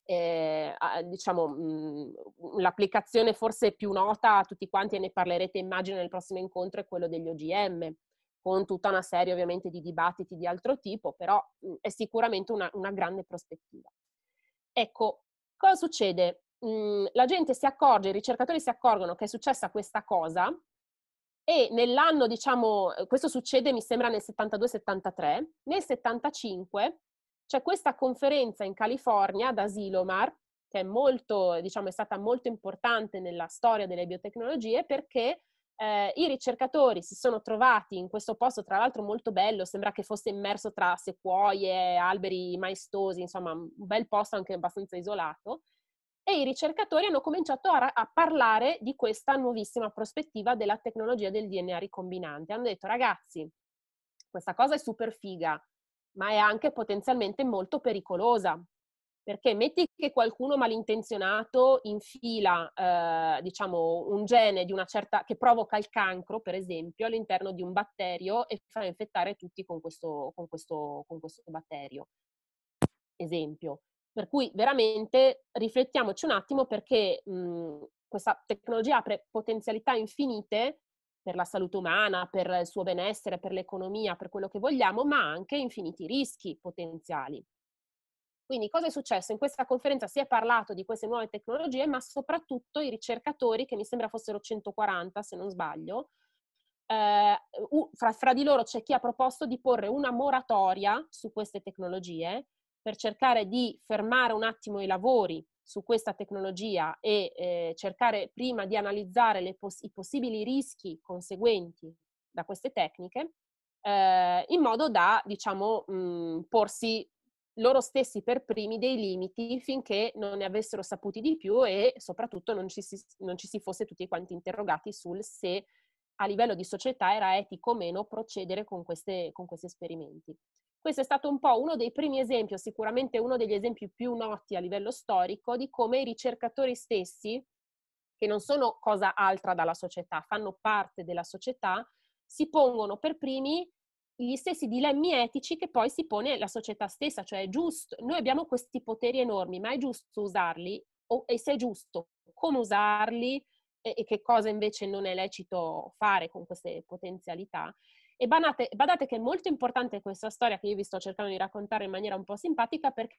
Eh, diciamo, mh, l'applicazione forse più nota a tutti quanti, e ne parlerete immagino nel prossimo incontro, è quello degli OGM, con tutta una serie ovviamente di dibattiti di altro tipo, però mh, è sicuramente una, una, grande prospettiva. Ecco, cosa succede? Mh, la gente si accorge, i ricercatori si accorgono che è successa questa cosa e nell'anno, diciamo, questo succede mi sembra nel 72-73, nel 75 c'è questa conferenza in California ad Asilomar, che è, molto, diciamo, è stata molto importante nella storia delle biotecnologie perché eh, i ricercatori si sono trovati in questo posto, tra l'altro molto bello, sembra che fosse immerso tra sequoie, alberi maestosi, insomma un bel posto anche abbastanza isolato, e i ricercatori hanno cominciato a, a, parlare di questa nuovissima prospettiva della tecnologia del DNA ricombinante. Hanno detto ragazzi, questa cosa è super figa, ma è anche potenzialmente molto pericolosa. Perché metti che qualcuno malintenzionato infila, eh, diciamo, un gene di una certa, che provoca il cancro, per esempio, all'interno di un batterio e fa infettare tutti con questo, con questo, con questo batterio. Esempio. Per cui veramente riflettiamoci un attimo perché mh, questa tecnologia apre potenzialità infinite per la salute umana, per il suo benessere, per l'economia, per quello che vogliamo, ma anche infiniti rischi potenziali. Quindi cosa è successo? In questa conferenza si è parlato di queste nuove tecnologie, ma soprattutto i ricercatori, che mi sembra fossero 140 se non sbaglio, eh, fra, fra di loro c'è chi ha proposto di porre una moratoria su queste tecnologie per cercare di fermare un attimo i lavori su questa tecnologia e eh, cercare prima di analizzare poss- i possibili rischi conseguenti da queste tecniche, eh, in modo da, diciamo, mh, porsi loro stessi per primi dei limiti finché non ne avessero saputi di più e soprattutto non ci si, non ci si fosse tutti quanti interrogati sul se a livello di società era etico o meno procedere con, queste, con questi esperimenti. Questo è stato un po' uno dei primi esempi, o sicuramente uno degli esempi più noti a livello storico, di come i ricercatori stessi, che non sono cosa altra dalla società, fanno parte della società, si pongono per primi gli stessi dilemmi etici che poi si pone la società stessa, cioè è giusto, noi abbiamo questi poteri enormi, ma è giusto usarli? O, e se è giusto, come usarli e, e che cosa invece non è lecito fare con queste potenzialità? E badate, badate che è molto importante questa storia che io vi sto cercando di raccontare in maniera un po' simpatica perché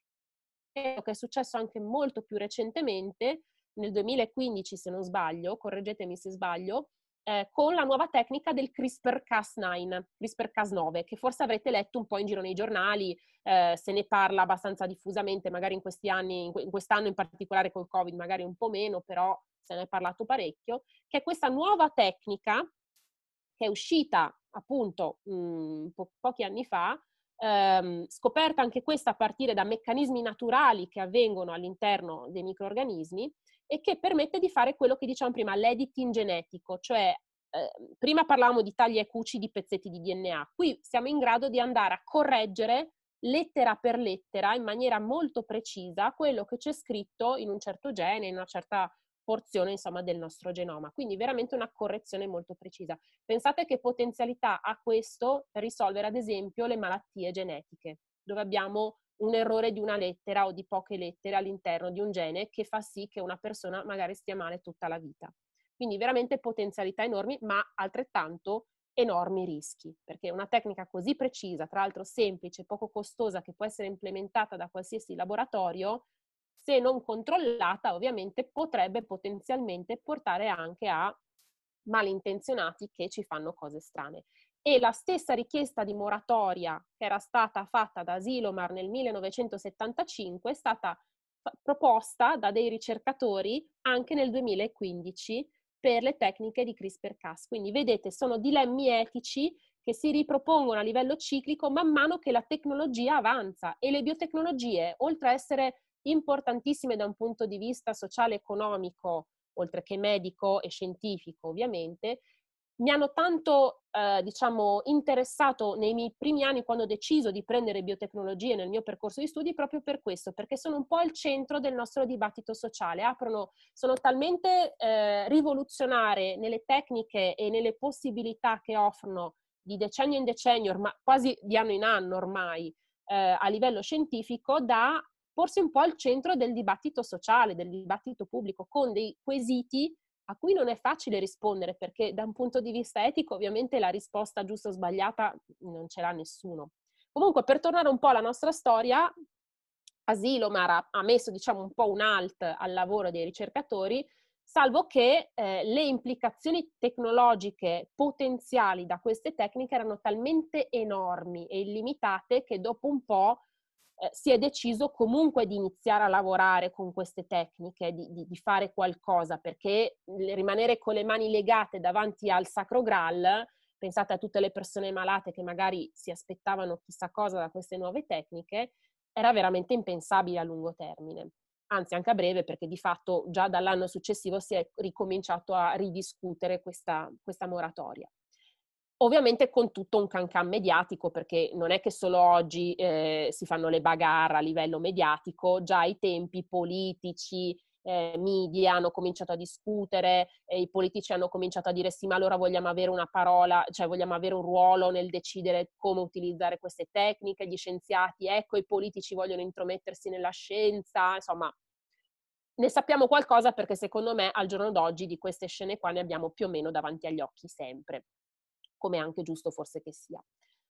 che è successo anche molto più recentemente, nel 2015 se non sbaglio, correggetemi se sbaglio, eh, con la nuova tecnica del CRISPR-Cas9, CRISPR-Cas9, che forse avrete letto un po' in giro nei giornali, eh, se ne parla abbastanza diffusamente, magari in questi anni, in quest'anno in particolare col Covid, magari un po' meno, però se ne è parlato parecchio, che è questa nuova tecnica che è uscita appunto mh, mhmm, po- pochi anni fa, ehm, scoperta anche questa a partire da meccanismi naturali che avvengono all'interno dei microorganismi e che permette di fare quello che diciamo prima, l'editing genetico, cioè eh, prima parlavamo di taglia e cuci di pezzetti di DNA, qui siamo in grado di andare a correggere lettera per lettera in maniera molto precisa quello che c'è scritto in un certo gene, in una certa porzione insomma del nostro genoma. Quindi veramente una correzione molto precisa. Pensate che potenzialità ha questo per risolvere ad esempio le malattie genetiche, dove abbiamo un errore di una lettera o di poche lettere all'interno di un gene che fa sì che una persona magari stia male tutta la vita. Quindi veramente potenzialità enormi, ma altrettanto enormi rischi, perché una tecnica così precisa, tra l'altro semplice, poco costosa, che può essere implementata da qualsiasi laboratorio, se non controllata ovviamente potrebbe potenzialmente portare anche a malintenzionati che ci fanno cose strane. E la stessa richiesta di moratoria che era stata fatta da Silomar nel 1975 è stata proposta da dei ricercatori anche nel 2015 per le tecniche di CRISPR-Cas. Quindi vedete, sono dilemmi etici che si ripropongono a livello ciclico man mano che la tecnologia avanza e le biotecnologie, oltre a essere importantissime da un punto di vista sociale economico, oltre che medico e scientifico ovviamente, mi hanno tanto, eh, diciamo, interessato nei miei primi anni quando ho deciso di prendere biotecnologie nel mio percorso di studi proprio per questo, perché sono un po' al centro del nostro dibattito sociale, aprono, sono talmente eh, rivoluzionarie nelle tecniche e nelle possibilità che offrono di decennio in decennio, ormai, quasi di anno in anno ormai, eh, a livello scientifico, da porsi un po' al centro del dibattito sociale, del dibattito pubblico, con dei quesiti a cui non è facile rispondere perché da un punto di vista etico ovviamente la risposta giusta o sbagliata non ce l'ha nessuno. Comunque per tornare un po' alla nostra storia, Asilomar ha, ha messo diciamo un po' un alt al lavoro dei ricercatori, salvo che eh, le implicazioni tecnologiche potenziali da queste tecniche erano talmente enormi e illimitate che dopo un po' eh, si è deciso comunque di iniziare a lavorare con queste tecniche, di, di, di, fare qualcosa, perché rimanere con le mani legate davanti al Sacro Graal, pensate a tutte le persone malate che magari si aspettavano chissà cosa da queste nuove tecniche, era veramente impensabile a lungo termine. Anzi, anche a breve, perché di fatto già dall'anno successivo si è ricominciato a ridiscutere questa, questa moratoria. Ovviamente con tutto un cancan mediatico, perché non è che solo oggi eh, si fanno le bagarre a livello mediatico, già ai tempi politici, eh, media hanno cominciato a discutere, eh, i politici hanno cominciato a dire sì, ma allora vogliamo avere una parola, cioè vogliamo avere un ruolo nel decidere come utilizzare queste tecniche, gli scienziati, ecco, i politici vogliono intromettersi nella scienza, insomma, ne sappiamo qualcosa perché secondo me al giorno d'oggi di queste scene qua ne abbiamo più o meno davanti agli occhi sempre come anche giusto forse che sia.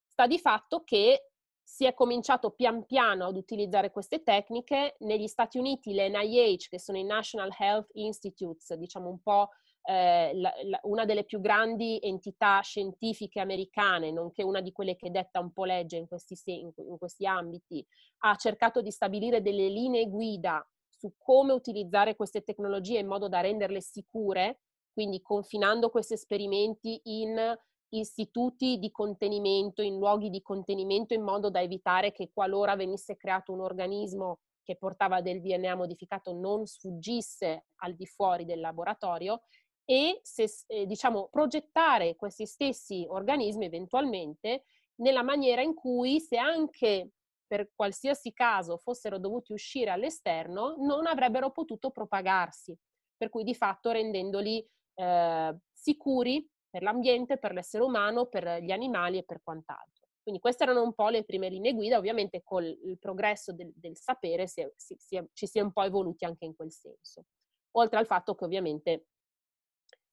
Sta di fatto che si è cominciato pian piano ad utilizzare queste tecniche. Negli Stati Uniti le NIH, che sono i National Health Institutes, diciamo un po' eh, la, la, una delle più grandi entità scientifiche americane, nonché una di quelle che detta un po' legge in questi, in questi ambiti, ha cercato di stabilire delle linee guida su come utilizzare queste tecnologie in modo da renderle sicure, quindi confinando questi esperimenti in istituti di contenimento, in luoghi di contenimento, in modo da evitare che qualora venisse creato un organismo che portava del DNA modificato non sfuggisse al di fuori del laboratorio e se, eh, diciamo, progettare questi stessi organismi eventualmente nella maniera in cui se anche per qualsiasi caso fossero dovuti uscire all'esterno non avrebbero potuto propagarsi, per cui di fatto rendendoli eh, sicuri per l'ambiente, per l'essere umano, per gli animali e per quant'altro. Quindi queste erano un po' le prime linee guida, ovviamente con il progresso del, del sapere si è, si, si è, ci si è un po' evoluti anche in quel senso. Oltre al fatto che ovviamente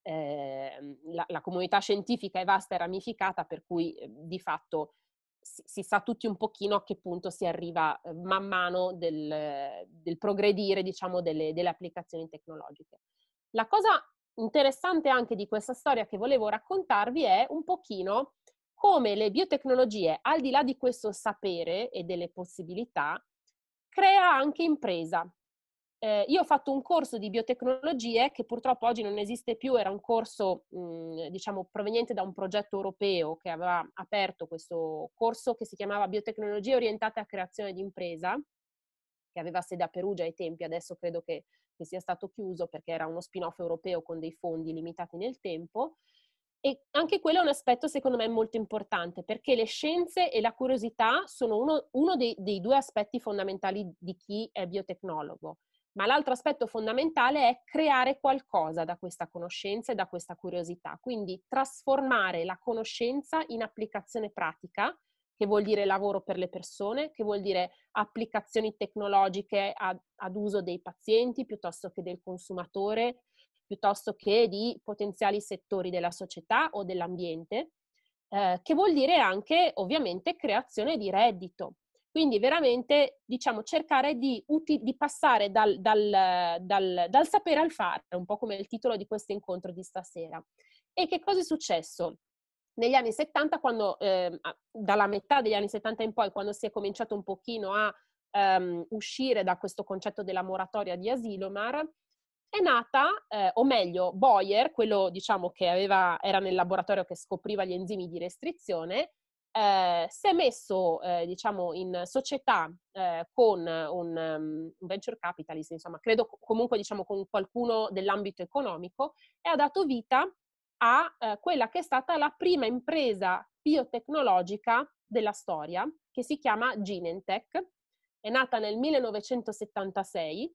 eh, la, la, comunità scientifica è vasta e ramificata, per cui eh, di fatto si, si, sa tutti un pochino a che punto si arriva eh, man mano del, del progredire, diciamo, delle, delle applicazioni tecnologiche. La cosa interessante anche di questa storia che volevo raccontarvi è un pochino come le biotecnologie, al di là di questo sapere e delle possibilità, crea anche impresa. Eh, io ho fatto un corso di biotecnologie che purtroppo oggi non esiste più, era un corso mh, diciamo proveniente da un progetto europeo che aveva aperto questo corso che si chiamava Biotecnologie orientate a creazione di impresa, che aveva sede a Perugia ai tempi, adesso credo che che sia stato chiuso perché era uno spin-off europeo con dei fondi limitati nel tempo. E anche quello è un aspetto secondo me molto importante perché le scienze e la curiosità sono uno, uno dei, dei, due aspetti fondamentali di chi è biotecnologo, Ma l'altro aspetto fondamentale è creare qualcosa da questa conoscenza e da questa curiosità, quindi trasformare la conoscenza in applicazione pratica, che vuol dire lavoro per le persone, che vuol dire applicazioni tecnologiche ad, ad uso dei pazienti piuttosto che del consumatore, piuttosto che di potenziali settori della società o dell'ambiente, eh, che vuol dire anche ovviamente creazione di reddito. Quindi veramente diciamo cercare di, uti- di passare dal, dal, dal, dal, sapere al fare, un po' come il titolo di questo incontro di stasera. E che cosa è successo? Negli anni 70, quando, eh, dalla metà degli anni 70 in poi, quando si è cominciato un pochino a um, uscire da questo concetto della moratoria di Asilomar, è nata, eh, o meglio, Boyer, quello diciamo che aveva, era nel laboratorio che scopriva gli enzimi di restrizione, eh, si è messo eh, diciamo in società eh, con un, um, venture capitalist, insomma, credo comunque diciamo con qualcuno dell'ambito economico e ha dato vita a eh, quella che è stata la prima impresa biotecnologica della storia, che si chiama Genentech. È nata nel 1976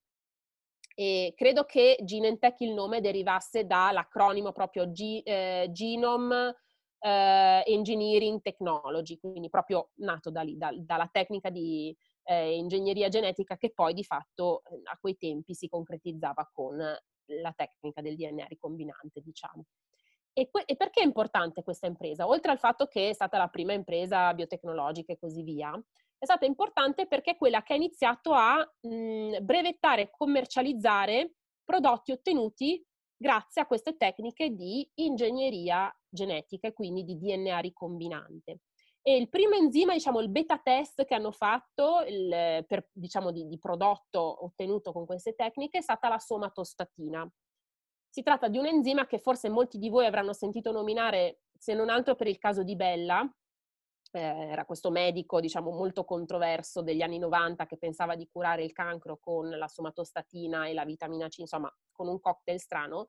e credo che Genentech il nome derivasse dall'acronimo proprio G, eh, Genome eh, Engineering Technology, quindi proprio nato da lì, da, dalla tecnica di eh, ingegneria genetica che poi di fatto eh, a quei tempi si concretizzava con la tecnica del DNA ricombinante, diciamo. E, que- e, perché è importante questa impresa? Oltre al fatto che è stata la prima impresa biotecnologica e così via, è stata importante perché è quella che ha iniziato a mh, brevettare e commercializzare prodotti ottenuti grazie a queste tecniche di ingegneria genetica e quindi di DNA ricombinante. E il primo enzima, diciamo, il beta test che hanno fatto il, per, diciamo, di, di prodotto ottenuto con queste tecniche è stata la somatostatina. Si tratta di un enzima che forse molti di voi avranno sentito nominare, se non altro per il caso di Bella, eh, era questo medico, diciamo, molto controverso degli anni 90 che pensava di curare il cancro con la somatostatina e la vitamina C, insomma, con un cocktail strano.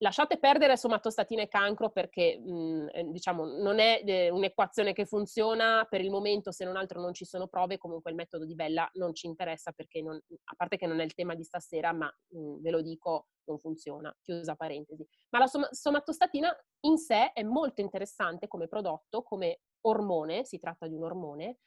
Lasciate perdere somatostatina e cancro perché mh, mm, eh, diciamo, non è eh, un'equazione che funziona. Per il momento, se non altro non ci sono prove, comunque il metodo di Bella non ci interessa perché non, a parte che non è il tema di stasera, ma mh, mm, ve lo dico, non funziona, chiusa parentesi. Ma la som- somatostatina in sé è molto interessante come prodotto, come ormone, si tratta di un ormone,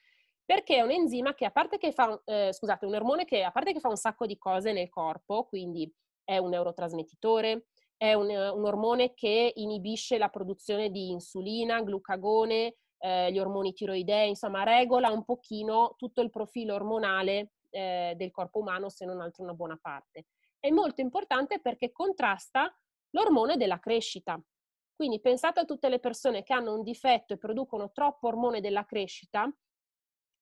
perché è un enzima che a parte che fa, eh, scusate, un ormone che a parte che fa un sacco di cose nel corpo, quindi è un neurotrasmettitore, è un, un ormone che inibisce la produzione di insulina, glucagone, eh, gli ormoni tiroidei, insomma regola un pochino tutto il profilo ormonale eh, del corpo umano, se non altro una buona parte. È molto importante perché contrasta l'ormone della crescita. Quindi pensate a tutte le persone che hanno un difetto e producono troppo ormone della crescita,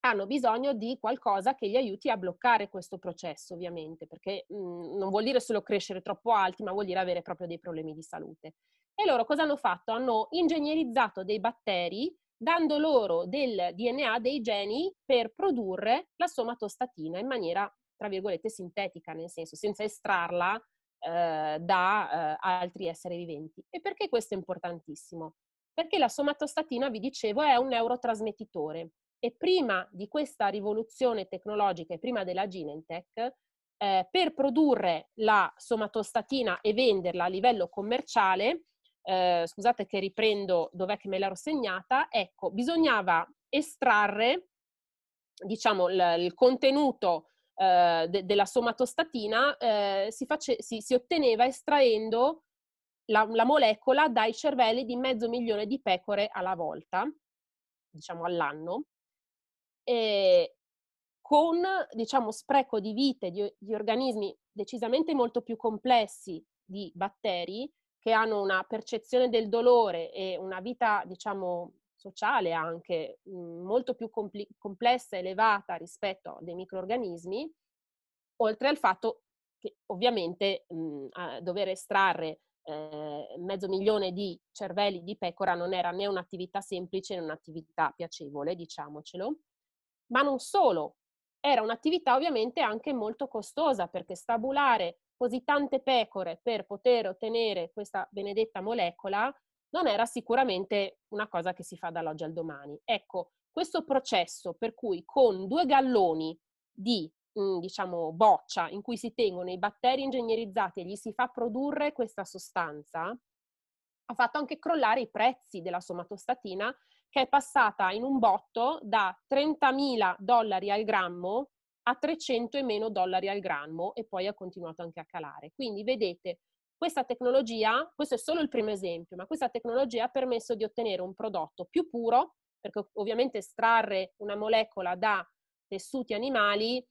hanno bisogno di qualcosa che gli aiuti a bloccare questo processo, ovviamente, perché mh, mhmm, non vuol dire solo crescere troppo alti, ma vuol dire avere proprio dei problemi di salute. E loro cosa hanno fatto? Hanno ingegnerizzato dei batteri dando loro del DNA, dei geni, per produrre la somatostatina in maniera, tra virgolette, sintetica, nel senso senza estrarla eh, da eh, altri esseri viventi. E perché questo è importantissimo? Perché la somatostatina, vi dicevo, è un neurotrasmettitore e prima di questa rivoluzione tecnologica e prima della Genentech, eh, per produrre la somatostatina e venderla a livello commerciale, eh, scusate che riprendo dov'è che me l'ero segnata, ecco, bisognava estrarre, diciamo, l- il contenuto eh, de- della somatostatina, eh, si, face- si, si, otteneva estraendo la, la molecola dai cervelli di mezzo milione di pecore alla volta, diciamo all'anno, e con diciamo, spreco di vite di, di organismi decisamente molto più complessi di batteri che hanno una percezione del dolore e una vita, diciamo, sociale anche mh, molto più compl- complessa e elevata rispetto a dei microorganismi, oltre al fatto che ovviamente mh, dover estrarre eh, mezzo milione di cervelli di pecora non era né un'attività semplice né un'attività piacevole, diciamocelo. Ma non solo, era un'attività ovviamente anche molto costosa perché stabulare così tante pecore per poter ottenere questa benedetta molecola non era sicuramente una cosa che si fa dall'oggi al domani. Ecco, questo processo per cui con due galloni di mh, diciamo, boccia in cui si tengono i batteri ingegnerizzati e gli si fa produrre questa sostanza, ha fatto anche crollare i prezzi della somatostatina che è passata in un botto da 30.000 dollari al grammo a 300 e meno dollari al grammo e poi ha continuato anche a calare. Quindi vedete, questa tecnologia, questo è solo il primo esempio, ma questa tecnologia ha permesso di ottenere un prodotto più puro, perché ovviamente estrarre una molecola da tessuti animali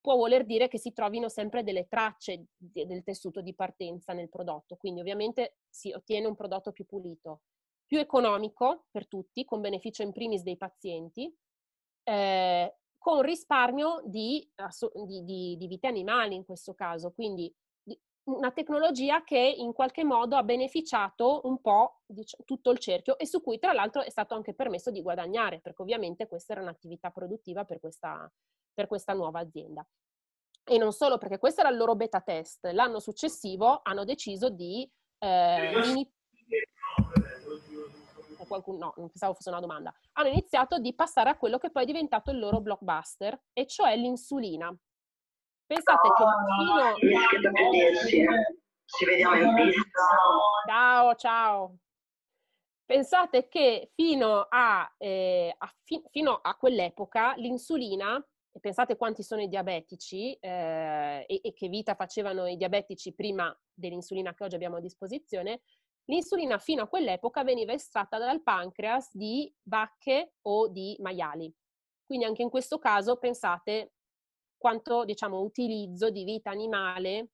può voler dire che si trovino sempre delle tracce del tessuto di partenza nel prodotto, quindi ovviamente si ottiene un prodotto più pulito, più economico per tutti, con beneficio in primis dei pazienti, eh, con risparmio di, di, di, di, vite animali in questo caso, quindi una tecnologia che in qualche modo ha beneficiato un po' tutto il cerchio e su cui tra l'altro è stato anche permesso di guadagnare, perché ovviamente questa era un'attività produttiva per questa, per questa nuova azienda. E non solo perché questo era il loro beta test, l'anno successivo hanno deciso di eh, qualcuno, no, non pensavo fosse una domanda, hanno iniziato di passare a quello che poi è diventato il loro blockbuster, e cioè l'insulina. Pensate che fino... Ci vediamo in pista. Ciao, ciao. Pensate che fino a, eh, a fi- fino a quell'epoca l'insulina, e pensate quanti sono i diabetici eh, e, e che vita facevano i diabetici prima dell'insulina che oggi abbiamo a disposizione, L'insulina fino a quell'epoca veniva estratta dal pancreas di vacche o di maiali. Quindi anche in questo caso pensate quanto diciamo, utilizzo di vita animale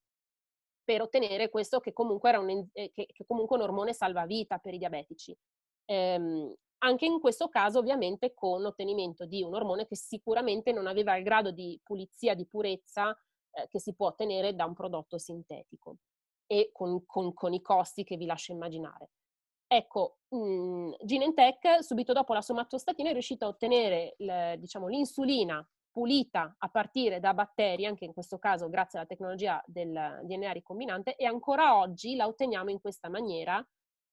per ottenere questo che comunque, era un, eh, che, che comunque un ormone salvavita per i diabetici. Ehm, anche in questo caso ovviamente con l'ottenimento di un ormone che sicuramente non aveva il grado di pulizia, di purezza eh, che si può ottenere da un prodotto sintetico e con, con, con i costi che vi lascio immaginare. Ecco, mh, mhmm, Genentech subito dopo la somatostatina è riuscita a ottenere l, diciamo, l'insulina pulita a partire da batteri, anche in questo caso grazie alla tecnologia del DNA ricombinante, e ancora oggi la otteniamo in questa maniera,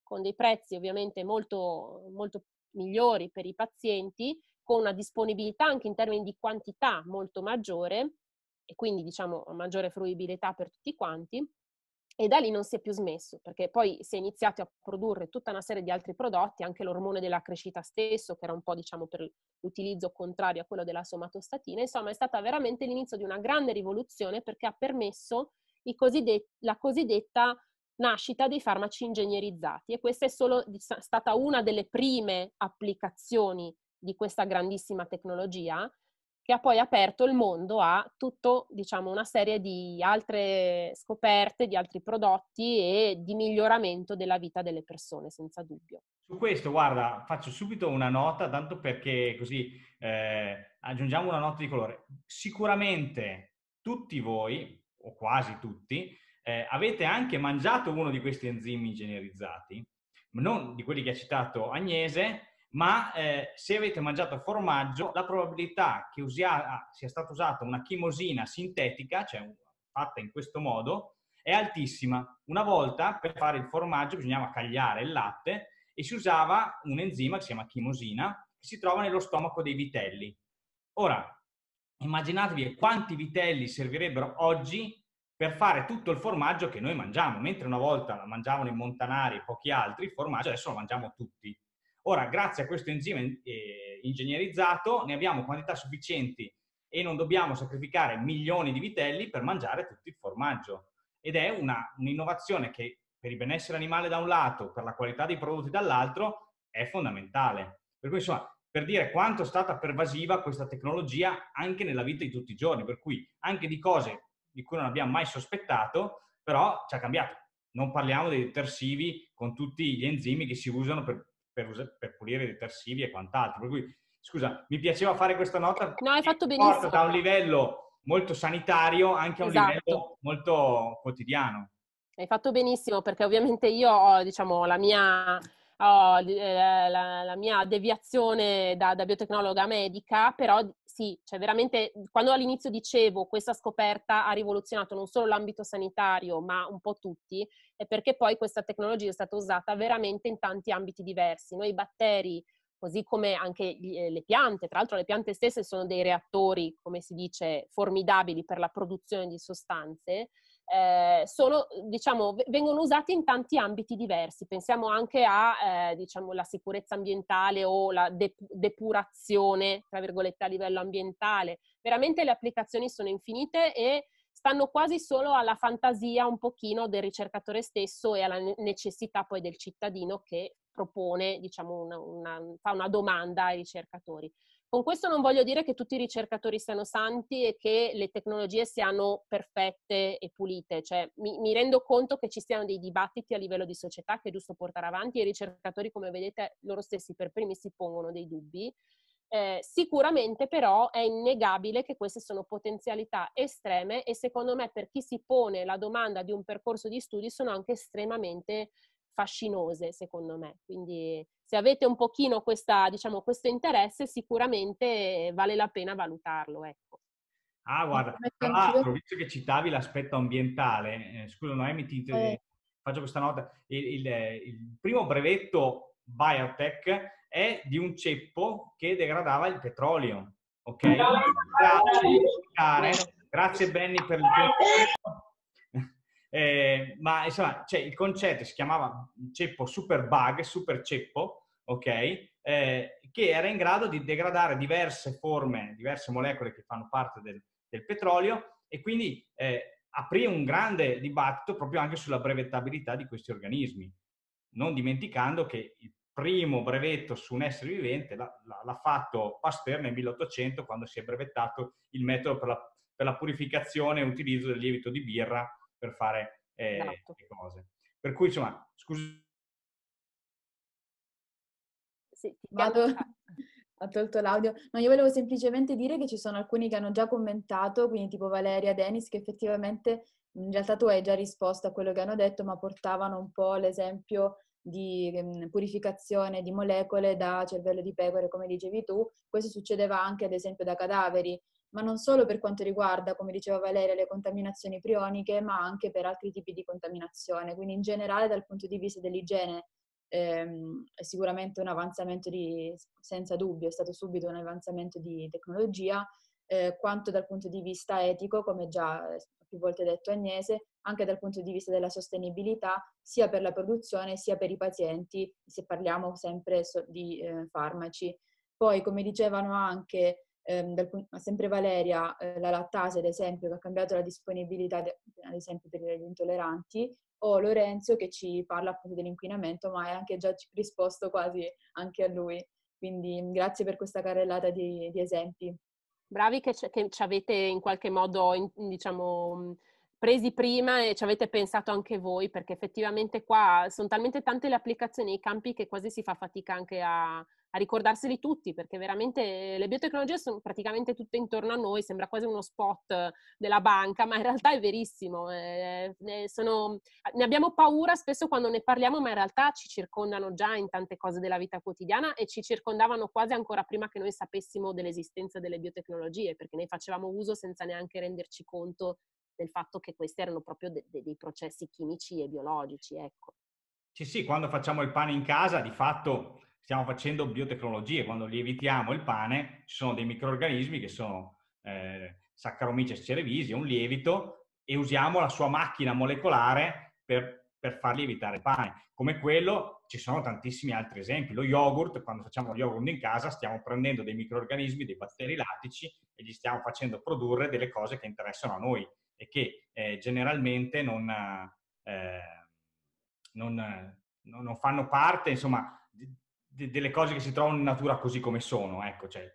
con dei prezzi ovviamente molto, molto migliori per i pazienti, con una disponibilità anche in termini di quantità molto maggiore, e quindi diciamo maggiore fruibilità per tutti quanti, e da lì non si è più smesso, perché poi si è iniziato a produrre tutta una serie di altri prodotti, anche l'ormone della crescita stesso, che era un po' diciamo per l'utilizzo contrario a quello della somatostatina. Insomma, è stata veramente l'inizio di una grande rivoluzione perché ha permesso cosiddet- la cosiddetta nascita dei farmaci ingegnerizzati e questa è solo stata una delle prime applicazioni di questa grandissima tecnologia che ha poi aperto il mondo a tutto, diciamo, una serie di altre scoperte, di altri prodotti e di miglioramento della vita delle persone, senza dubbio. Su questo, guarda, faccio subito una nota, tanto perché così eh, aggiungiamo una nota di colore. Sicuramente tutti voi, o quasi tutti, eh, avete anche mangiato uno di questi enzimi ingegnerizzati, non di quelli che ha citato Agnese, ma eh, se avete mangiato formaggio, la probabilità che usia, sia stata usata una chimosina sintetica, cioè fatta in questo modo, è altissima. Una volta per fare il formaggio bisognava cagliare il latte e si usava un enzima che si chiama chimosina, che si trova nello stomaco dei vitelli. Ora, immaginatevi quanti vitelli servirebbero oggi per fare tutto il formaggio che noi mangiamo, mentre una volta mangiavano i montanari e pochi altri, il formaggio adesso lo mangiamo tutti. Ora, grazie a questo enzima eh, ingegnerizzato, ne abbiamo quantità sufficienti e non dobbiamo sacrificare milioni di vitelli per mangiare tutto il formaggio. Ed è una, un'innovazione che per il benessere animale da un lato, per la qualità dei prodotti dall'altro, è fondamentale. Per cui, insomma, per dire quanto è stata pervasiva questa tecnologia anche nella vita di tutti i giorni, per cui anche di cose di cui non abbiamo mai sospettato, però ci ha cambiato. Non parliamo dei detersivi con tutti gli enzimi che si usano per per, per pulire i detersivi e quant'altro. Per cui, scusa, mi piaceva fare questa nota. No, hai fatto benissimo. Porta da un livello molto sanitario anche a un esatto. livello molto quotidiano. Hai fatto benissimo perché ovviamente io ho, diciamo, la mia ho eh, la, la, mia deviazione da, da, biotecnologa medica, però sì, cioè veramente quando all'inizio dicevo questa scoperta ha rivoluzionato non solo l'ambito sanitario, ma un po' tutti, è perché poi questa tecnologia è stata usata veramente in tanti ambiti diversi. Noi batteri così come anche eh, le piante. Tra l'altro le piante stesse sono dei reattori, come si dice, formidabili per la produzione di sostanze. Eh, sono, diciamo, vengono usati in tanti ambiti diversi. Pensiamo anche a, eh, diciamo, sicurezza ambientale o la de- depurazione, tra virgolette, a livello ambientale. Veramente le applicazioni sono infinite e stanno quasi solo alla fantasia un pochino del ricercatore stesso e alla necessità poi del cittadino che propone, diciamo, una, una, fa una domanda ai ricercatori. Con questo non voglio dire che tutti i ricercatori siano santi e che le tecnologie siano perfette e pulite, cioè mi, mi, rendo conto che ci siano dei dibattiti a livello di società che è giusto portare avanti e i ricercatori, come vedete, loro stessi per primi si pongono dei dubbi. Eh, sicuramente però è innegabile che queste sono potenzialità estreme e secondo me per chi si pone la domanda di un percorso di studi sono anche estremamente fascinose, secondo me. Quindi se avete un pochino questa, diciamo, questo interesse, sicuramente vale la pena valutarlo. Ecco. Ah, guarda, tra l'altro, visto che citavi l'aspetto ambientale, eh, scusa Noemi, ti, eh. faccio questa nota, il, il, il, primo brevetto biotech è di un ceppo che degradava il petrolio, ok? Grazie, grazie Benny per il tuo eh, ma insomma, cioè, il concetto si chiamava ceppo super bug, super ceppo, ok? Eh, che era in grado di degradare diverse forme, diverse molecole che fanno parte del, del petrolio e quindi eh, aprì un grande dibattito proprio anche sulla brevettabilità di questi organismi, non dimenticando che il primo brevetto su un essere vivente l'ha, l'ha fatto Pasteur nel 1800 quando si è brevettato il metodo per la, per la purificazione e utilizzo del lievito di birra per fare eh, esatto. le cose. Per cui, insomma, scusa. Sì, Vado, ha tolto l'audio. No, io volevo semplicemente dire che ci sono alcuni che hanno già commentato, quindi tipo Valeria, Denis, che effettivamente in realtà tu hai già risposto a quello che hanno detto, ma portavano un po' l'esempio di um, purificazione di molecole da cervello di pecore, come dicevi tu. Questo succedeva anche, ad esempio, da cadaveri ma non solo per quanto riguarda, come diceva Valeria, le contaminazioni prioniche, ma anche per altri tipi di contaminazione. Quindi in generale dal punto di vista dell'igiene ehm, è sicuramente un avanzamento di, senza dubbio, è stato subito un avanzamento di tecnologia, eh, quanto dal punto di vista etico, come già più volte detto Agnese, anche dal punto di vista della sostenibilità, sia per la produzione sia per i pazienti, se parliamo sempre di eh, farmaci. Poi, come dicevano anche ehm, dal, sempre Valeria, eh, la lattasi ad esempio, che ha cambiato la disponibilità de, ad esempio per gli intolleranti, o Lorenzo che ci parla appunto dell'inquinamento, ma hai anche già risposto quasi anche a lui. Quindi grazie per questa carrellata di, di esempi. Bravi che, che, ci avete in qualche modo, in, diciamo, presi prima e ci avete pensato anche voi, perché effettivamente qua sono talmente tante le applicazioni, i campi che quasi si fa fatica anche a, a ricordarseli tutti, perché veramente le biotecnologie sono praticamente tutte intorno a noi, sembra quasi uno spot della banca, ma in realtà è verissimo. Eh, ne, sono, ne abbiamo paura spesso quando ne parliamo, ma in realtà ci circondano già in tante cose della vita quotidiana e ci circondavano quasi ancora prima che noi sapessimo dell'esistenza delle biotecnologie, perché ne facevamo uso senza neanche renderci conto del fatto che questi erano proprio de- de- dei processi chimici e biologici. Ecco. Sì, sì, quando facciamo il pane in casa, di fatto stiamo facendo biotecnologie, quando lievitiamo il pane ci sono dei microorganismi che sono eh, Saccharomyces cerevisiae, un lievito, e usiamo la sua macchina molecolare per, per far lievitare il pane. Come quello ci sono tantissimi altri esempi. Lo yogurt, quando facciamo lo yogurt in casa, stiamo prendendo dei microorganismi, dei batteri lattici e gli stiamo facendo produrre delle cose che interessano a noi e che eh, generalmente non, eh, non, non, fanno parte, insomma, de- delle cose che si trovano in natura così come sono, ecco, cioè,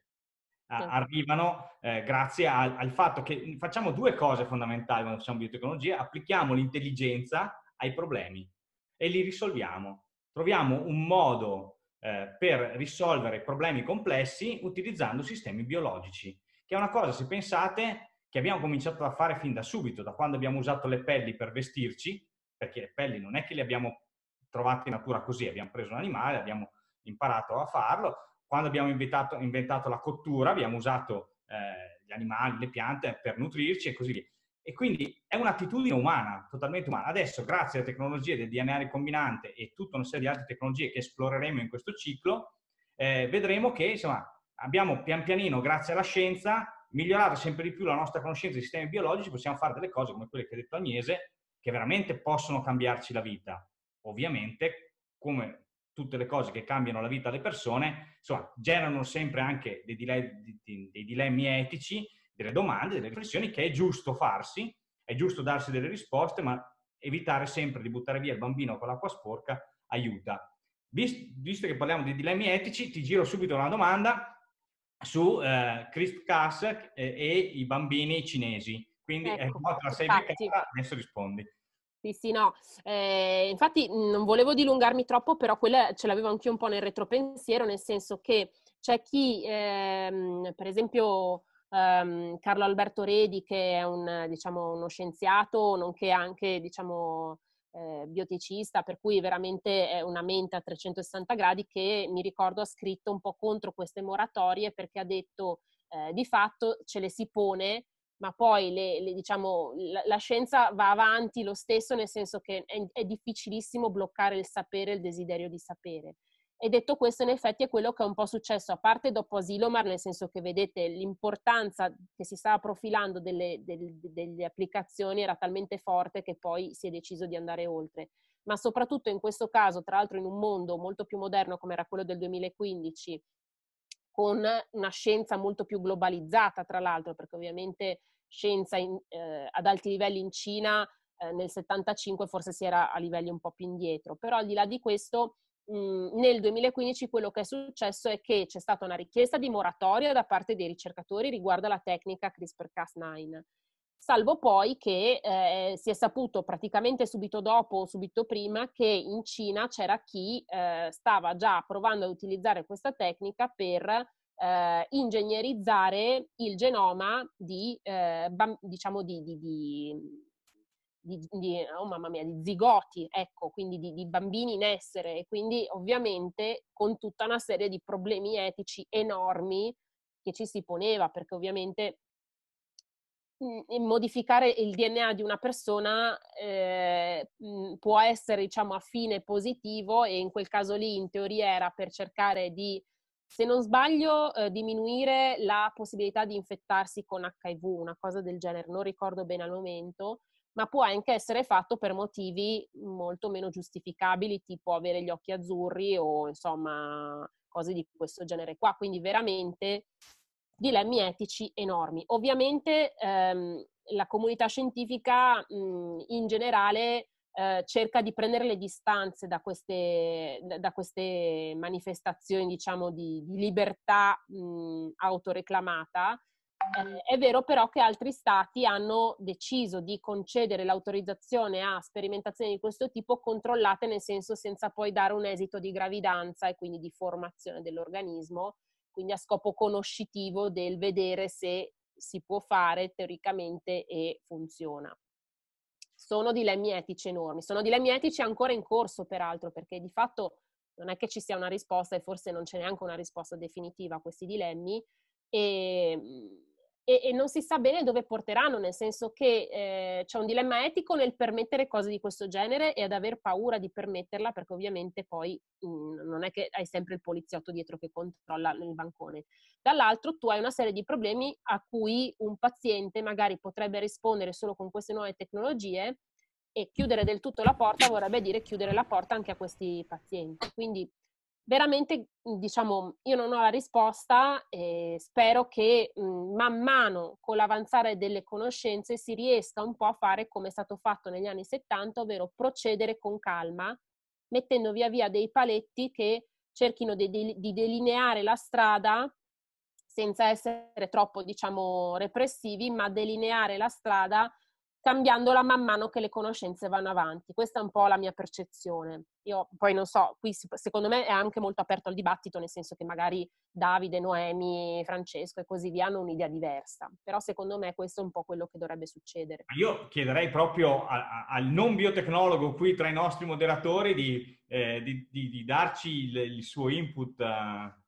a- arrivano eh, grazie al, al, fatto che facciamo due cose fondamentali quando facciamo biotecnologia, applichiamo l'intelligenza ai problemi e li risolviamo. Troviamo un modo eh, per risolvere problemi complessi utilizzando sistemi biologici, che è una cosa, se pensate, che abbiamo cominciato a fare fin da subito, da quando abbiamo usato le pelli per vestirci, perché le pelli non è che le abbiamo trovate in natura così, abbiamo preso un animale, abbiamo imparato a farlo. Quando abbiamo inventato, inventato la cottura abbiamo usato eh, gli animali, le piante per nutrirci e così via. E quindi è un'attitudine umana, totalmente umana. Adesso, grazie alle tecnologie del DNA ricombinante e tutta una serie di altre tecnologie che esploreremo in questo ciclo, eh, vedremo che insomma, abbiamo pian pianino, grazie alla scienza, migliorato sempre di più la nostra conoscenza dei sistemi biologici, possiamo fare delle cose come quelle che ha detto Agnese, che veramente possono cambiarci la vita. Ovviamente, come tutte le cose che cambiano la vita alle persone, insomma, generano sempre anche dei, dilemmi, dei dilemmi etici, delle domande, delle riflessioni che è giusto farsi, è giusto darsi delle risposte, ma evitare sempre di buttare via il bambino con l'acqua sporca aiuta. Visto che parliamo di dilemmi etici, ti giro subito una domanda su eh, CRISPR-Cas e, e, i bambini cinesi. Quindi ecco, eh, sei beccata, adesso rispondi. Sì, sì, no. Eh, infatti non volevo dilungarmi troppo, però quella ce l'avevo anche un po' nel retropensiero, nel senso che c'è chi, ehm, per esempio, ehm, Carlo Alberto Redi, che è un, diciamo, uno scienziato, nonché anche, diciamo, eh, bioticista, per cui veramente è una mente a 360 gradi che mi ricordo ha scritto un po' contro queste moratorie perché ha detto eh, di fatto ce le si pone, ma poi le, le, diciamo, la, la, scienza va avanti lo stesso, nel senso che è, è difficilissimo bloccare il sapere, il desiderio di sapere. E detto questo, in effetti è quello che è un po' successo, a parte dopo Asilomar, nel senso che vedete l'importanza che si stava profilando delle, delle, delle, applicazioni era talmente forte che poi si è deciso di andare oltre. Ma soprattutto in questo caso, tra l'altro in un mondo molto più moderno come era quello del 2015, con una scienza molto più globalizzata, tra l'altro, perché ovviamente scienza in, eh, ad alti livelli in Cina eh, nel 75 forse si era a livelli un po' più indietro, però al di là di questo Mhmm, nel 2015 quello che è successo è che c'è stata una richiesta di moratoria da parte dei ricercatori riguardo alla tecnica CRISPR-Cas9, salvo poi che eh, si è saputo praticamente subito dopo o subito prima che in Cina c'era chi eh, stava già provando a utilizzare questa tecnica per eh, ingegnerizzare il genoma di, eh, bam, diciamo di, di, di di, di, oh mamma mia, di zigoti, ecco, quindi di, di, bambini in essere. E quindi ovviamente con tutta una serie di problemi etici enormi che ci si poneva, perché ovviamente mh, modificare il DNA di una persona eh, mh, può essere, diciamo, a fine positivo e in quel caso lì in teoria era per cercare di se non sbaglio, eh, diminuire la possibilità di infettarsi con HIV, una cosa del genere, non ricordo bene al momento, ma può anche essere fatto per motivi molto meno giustificabili, tipo avere gli occhi azzurri o insomma cose di questo genere qua. Quindi veramente dilemmi etici enormi. Ovviamente ehm, la comunità scientifica mh, in generale eh, cerca di prendere le distanze da queste, da queste manifestazioni, diciamo, di, di libertà mh, autoreclamata eh, è vero però che altri stati hanno deciso di concedere l'autorizzazione a sperimentazioni di questo tipo controllate nel senso senza poi dare un esito di gravidanza e quindi di formazione dell'organismo, quindi a scopo conoscitivo del vedere se si può fare teoricamente e funziona. Sono dilemmi etici enormi, sono dilemmi etici ancora in corso peraltro perché di fatto non è che ci sia una risposta e forse non c'è neanche una risposta definitiva a questi dilemmi, e, ehm, e, e, non si sa bene dove porteranno, nel senso che eh, c'è un dilemma etico nel permettere cose di questo genere e ad aver paura di permetterla perché ovviamente poi mh, mhmm, non è che hai sempre il poliziotto dietro che controlla il bancone. Dall'altro tu hai una serie di problemi a cui un paziente magari potrebbe rispondere solo con queste nuove tecnologie e chiudere del tutto la porta vorrebbe dire chiudere la porta anche a questi pazienti. Quindi veramente, mhmm, diciamo, io non ho la risposta e spero che mh, mhmm, man mano con l'avanzare delle conoscenze si riesca un po' a fare come è stato fatto negli anni 70, ovvero procedere con calma, mettendo via via dei paletti che cerchino di, di delineare la strada senza essere troppo, diciamo, repressivi, ma delineare la strada cambiandola man mano che le conoscenze vanno avanti. Questa è un po' la mia percezione. Io poi non so, qui secondo me è anche molto aperto al dibattito, nel senso che magari Davide, Noemi, Francesco e così via hanno un'idea diversa, però secondo me questo è un po' quello che dovrebbe succedere. Io chiederei proprio a, a, al non biotecnologo qui tra i nostri moderatori di, eh, di, di, di darci il, il, suo input. Uh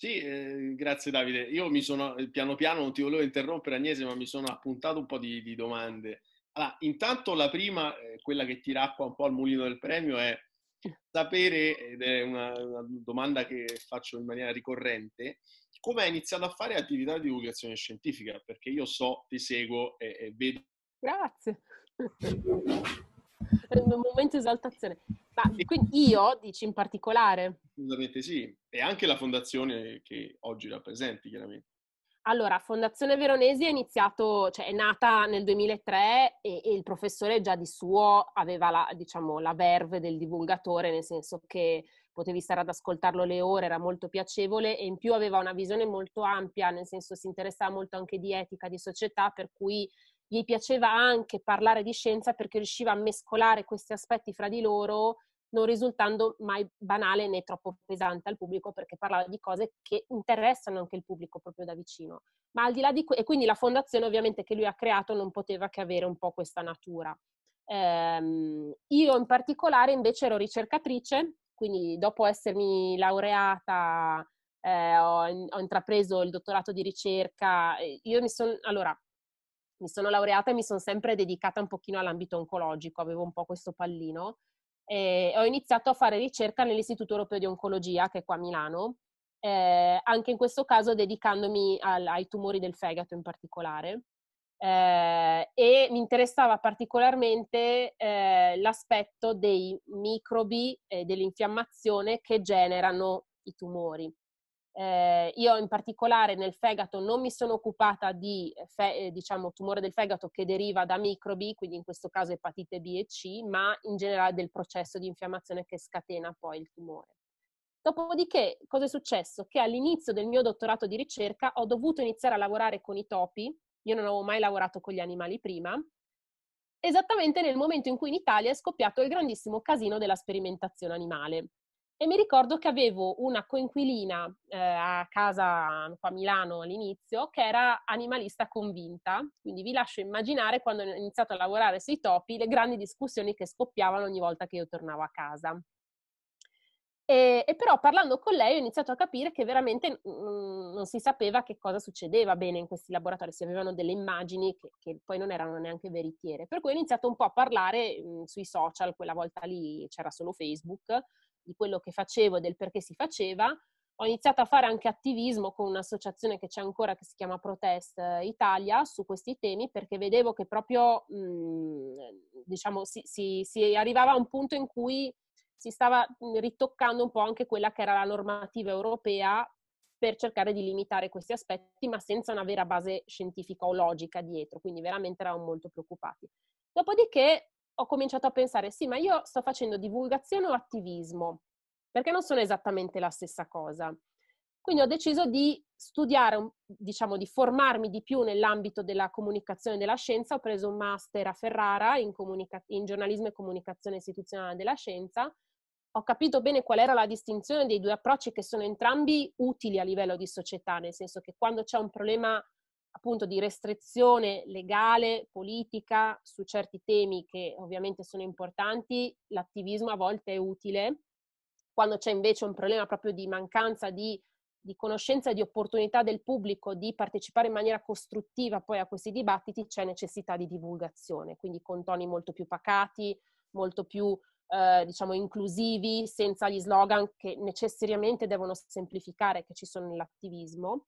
Sì, eh, grazie Davide. Io mi sono, eh, piano piano, non ti volevo interrompere Agnese, ma mi sono appuntato un po' di, di domande. Allora, intanto la prima, eh, quella che tira acqua un po' al mulino del premio, è sapere, ed è una, una domanda che faccio in maniera ricorrente, come hai iniziato a fare attività di divulgazione scientifica? Perché io so, ti seguo e, e vedo... Grazie. Un momento di esaltazione. Ma quindi io, dici in particolare? Assolutamente sì, e anche la fondazione che oggi rappresenti, chiaramente. Allora, Fondazione Veronesi è iniziato, cioè è nata nel 2003 e, e il professore già di suo aveva la, diciamo, la verve del divulgatore, nel senso che potevi stare ad ascoltarlo le ore, era molto piacevole e in più aveva una visione molto ampia, nel senso si interessava molto anche di etica, di società, per cui gli piaceva anche parlare di scienza perché riusciva a mescolare questi aspetti fra di loro non risultando mai banale né troppo pesante al pubblico perché parlava di cose che interessano anche il pubblico proprio da vicino. Ma al di là di que- e quindi la fondazione ovviamente che lui ha creato non poteva che avere un po' questa natura. Ehm, io in particolare invece ero ricercatrice, quindi dopo essermi laureata eh, ho, ho, intrapreso il dottorato di ricerca. Io mi sono, allora, mi sono laureata e mi sono sempre dedicata un pochino all'ambito oncologico, avevo un po' questo pallino eh, ho iniziato a fare ricerca nell'Istituto Europeo di Oncologia, che è qua a Milano, eh, anche in questo caso dedicandomi al, ai tumori del fegato in particolare. Eh, e mi interessava particolarmente eh, l'aspetto dei microbi e dell'infiammazione che generano i tumori. Eh, io in particolare nel fegato non mi sono occupata di fe- eh, diciamo, tumore del fegato che deriva da microbi, quindi in questo caso epatite B e C, ma in generale del processo di infiammazione che scatena poi il tumore. Dopodiché, cosa è successo? Che all'inizio del mio dottorato di ricerca ho dovuto iniziare a lavorare con i topi, io non avevo mai lavorato con gli animali prima, esattamente nel momento in cui in Italia è scoppiato il grandissimo casino della sperimentazione animale. E mi ricordo che avevo una coinquilina eh, a casa qua a Milano all'inizio che era animalista convinta, quindi vi lascio immaginare quando ho iniziato a lavorare sui topi le grandi discussioni che scoppiavano ogni volta che io tornavo a casa. E, e però parlando con lei ho iniziato a capire che veramente mh, mm, non si sapeva che cosa succedeva bene in questi laboratori, si avevano delle immagini che, che poi non erano neanche veritiere. Per cui ho iniziato un po' a parlare mh, sui social, quella volta lì c'era solo Facebook, di quello che facevo e del perché si faceva. Ho iniziato a fare anche attivismo con un'associazione che c'è ancora che si chiama Protest Italia su questi temi perché vedevo che proprio mh, diciamo si, si, si arrivava a un punto in cui si stava ritoccando un po' anche quella che era la normativa europea per cercare di limitare questi aspetti, ma senza una vera base scientifica o logica dietro, quindi veramente eravamo molto preoccupati. Dopodiché ho cominciato a pensare, sì, ma io sto facendo divulgazione o attivismo, perché non sono esattamente la stessa cosa. Quindi ho deciso di studiare, diciamo, di formarmi di più nell'ambito della comunicazione della scienza. Ho preso un master a Ferrara in, comunica- in giornalismo e comunicazione istituzionale della scienza. Ho capito bene qual era la distinzione dei due approcci che sono entrambi utili a livello di società, nel senso che quando c'è un problema appunto di restrizione legale, politica su certi temi che ovviamente sono importanti, l'attivismo a volte è utile. Quando c'è invece un problema proprio di mancanza di, di conoscenza e di opportunità del pubblico di partecipare in maniera costruttiva poi a questi dibattiti, c'è necessità di divulgazione, quindi con toni molto più pacati, molto più eh, diciamo inclusivi, senza gli slogan che necessariamente devono semplificare che ci sono nell'attivismo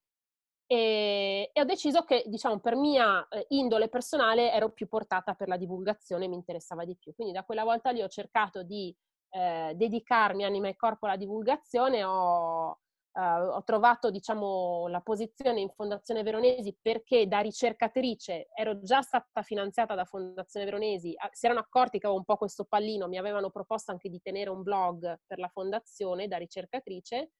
e, e ho deciso che, diciamo, per mia eh, indole personale ero più portata per la divulgazione, mi interessava di più. Quindi da quella volta lì ho cercato di eh, dedicarmi anima e corpo alla divulgazione, ho, Uh, ho trovato diciamo, la posizione in Fondazione Veronesi perché da ricercatrice ero già stata finanziata da Fondazione Veronesi, si erano accorti che avevo un po' questo pallino, mi avevano proposto anche di tenere un blog per la fondazione da ricercatrice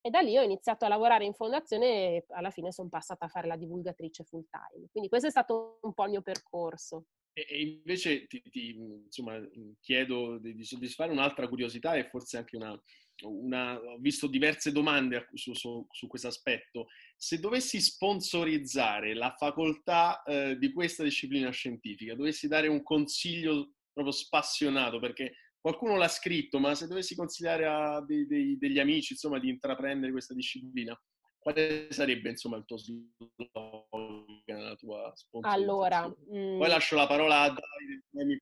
e da lì ho iniziato a lavorare in fondazione e alla fine sono passata a fare la divulgatrice full time. Quindi questo è stato un po' il mio percorso. E, invece ti, ti insomma, chiedo di, di, soddisfare un'altra curiosità e forse anche una, una ho visto diverse domande su, su, su questo aspetto. Se dovessi sponsorizzare la facoltà eh, di questa disciplina scientifica, dovessi dare un consiglio proprio spassionato, perché qualcuno l'ha scritto, ma se dovessi consigliare a dei, dei, degli amici, insomma, di intraprendere questa disciplina, quale sarebbe insomma il tuo slogan, la tua Allora, mm, poi lascio la parola a Davide.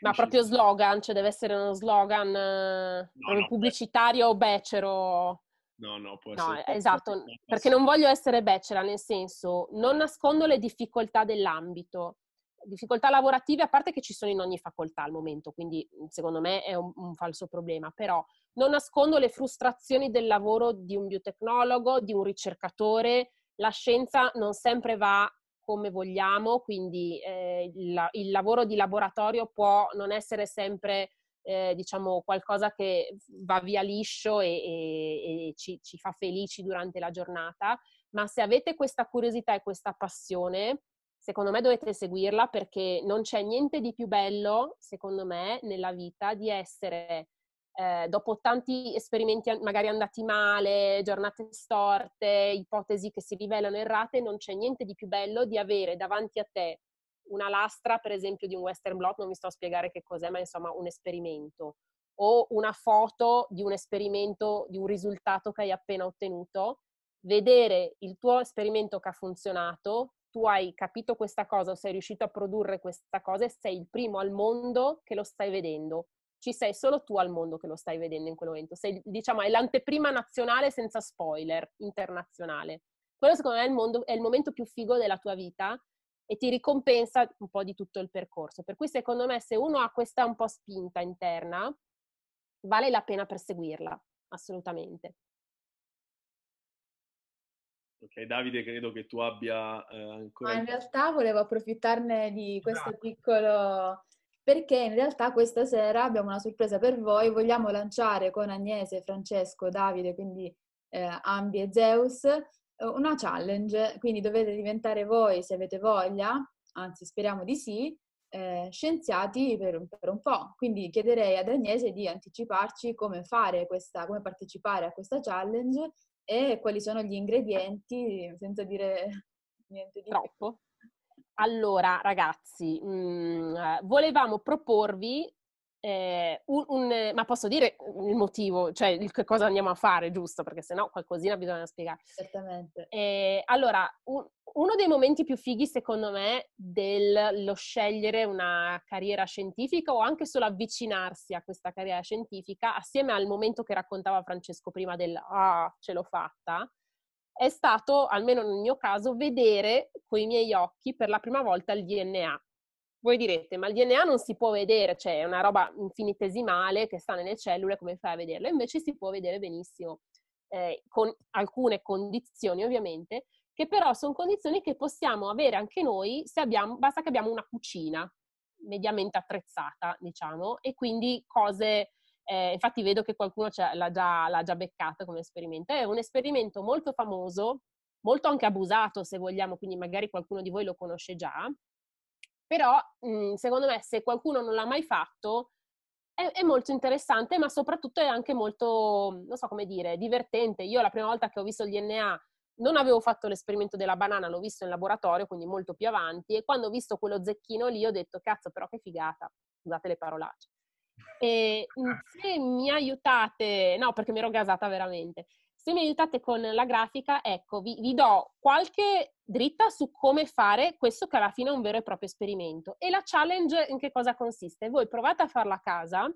Ma proprio slogan, cioè deve essere uno slogan no, no, pubblicitario o becero? No, no, può no, essere. esatto, perché non voglio essere becera, nel senso, non nascondo le difficoltà dell'ambito. Difficoltà lavorative, a parte che ci sono in ogni facoltà al momento, quindi mhmm, secondo me è un, un falso problema, però non nascondo le frustrazioni del lavoro di un biotecnologo, di un ricercatore. La scienza non sempre va come vogliamo, quindi eh, il, il, lavoro di laboratorio può non essere sempre eh, diciamo qualcosa che va via liscio e, e, e ci, ci, fa felici durante la giornata, ma se avete questa curiosità e questa passione, secondo me dovete seguirla perché non c'è niente di più bello, secondo me, nella vita di essere eh, dopo tanti esperimenti magari andati male, giornate storte, ipotesi che si rivelano errate, non c'è niente di più bello di avere davanti a te una lastra, per esempio, di un western blot, non mi sto a spiegare che cos'è, ma insomma un esperimento, o una foto di un esperimento, di un risultato che hai appena ottenuto, vedere il tuo esperimento che ha funzionato, tu hai capito questa cosa o sei riuscito a produrre questa cosa e sei il primo al mondo che lo stai vedendo. Ci sei solo tu al mondo che lo stai vedendo in quel momento. Sei, diciamo, è l'anteprima nazionale senza spoiler, internazionale. Quello secondo me è il, mondo, è il momento più figo della tua vita e ti ricompensa un po' di tutto il percorso. Per cui secondo me se uno ha questa un po' spinta interna, vale la pena perseguirla, assolutamente. Ok, Davide, credo che tu abbia eh, ancora... Ma in realtà volevo approfittarne di questo esatto. piccolo... perché in realtà questa sera abbiamo una sorpresa per voi, vogliamo lanciare con Agnese, Francesco, Davide, quindi eh, Ambi e Zeus, eh, una challenge, quindi dovete diventare voi, se avete voglia, anzi speriamo di sì, eh, scienziati per per un, po'. Quindi chiederei ad Agnese di anticiparci come fare questa, come partecipare a questa challenge e quali sono gli ingredienti, senza dire niente di troppo. Allora, ragazzi, mh, mm, eh, volevamo proporvi eh, un, un, ma posso dire il motivo, cioè il, che cosa andiamo a fare, giusto? Perché sennò qualcosina bisogna spiegare. Certamente. Eh, allora, un, uno dei momenti più fighi, secondo me, dello scegliere una carriera scientifica o anche solo avvicinarsi a questa carriera scientifica, assieme al momento che raccontava Francesco prima del ah, ce l'ho fatta, è stato, almeno nel mio caso, vedere con i miei occhi per la prima volta il DNA voi direte, ma il DNA non si può vedere, cioè è una roba infinitesimale che sta nelle cellule, come fai a vederlo? Invece si può vedere benissimo, eh, con alcune condizioni ovviamente, che però sono condizioni che possiamo avere anche noi se abbiamo, basta che abbiamo una cucina mediamente attrezzata, diciamo, e quindi cose, eh, infatti vedo che qualcuno l'ha già, l'ha già beccata come esperimento, è un esperimento molto famoso, molto anche abusato se vogliamo, quindi magari qualcuno di voi lo conosce già, però mh, secondo me se qualcuno non l'ha mai fatto è, è, molto interessante, ma soprattutto è anche molto, non so come dire, divertente. Io la prima volta che ho visto il DNA non avevo fatto l'esperimento della banana, l'ho visto in laboratorio, quindi molto più avanti, e quando ho visto quello zecchino lì ho detto, cazzo, però che figata, scusate le parolacce. E se mi aiutate, no, perché mi ero gasata veramente, se mi aiutate con la grafica, ecco, vi, vi, do qualche dritta su come fare questo che alla fine è un vero e proprio esperimento. E la challenge in che cosa consiste? Voi provate a farla a casa,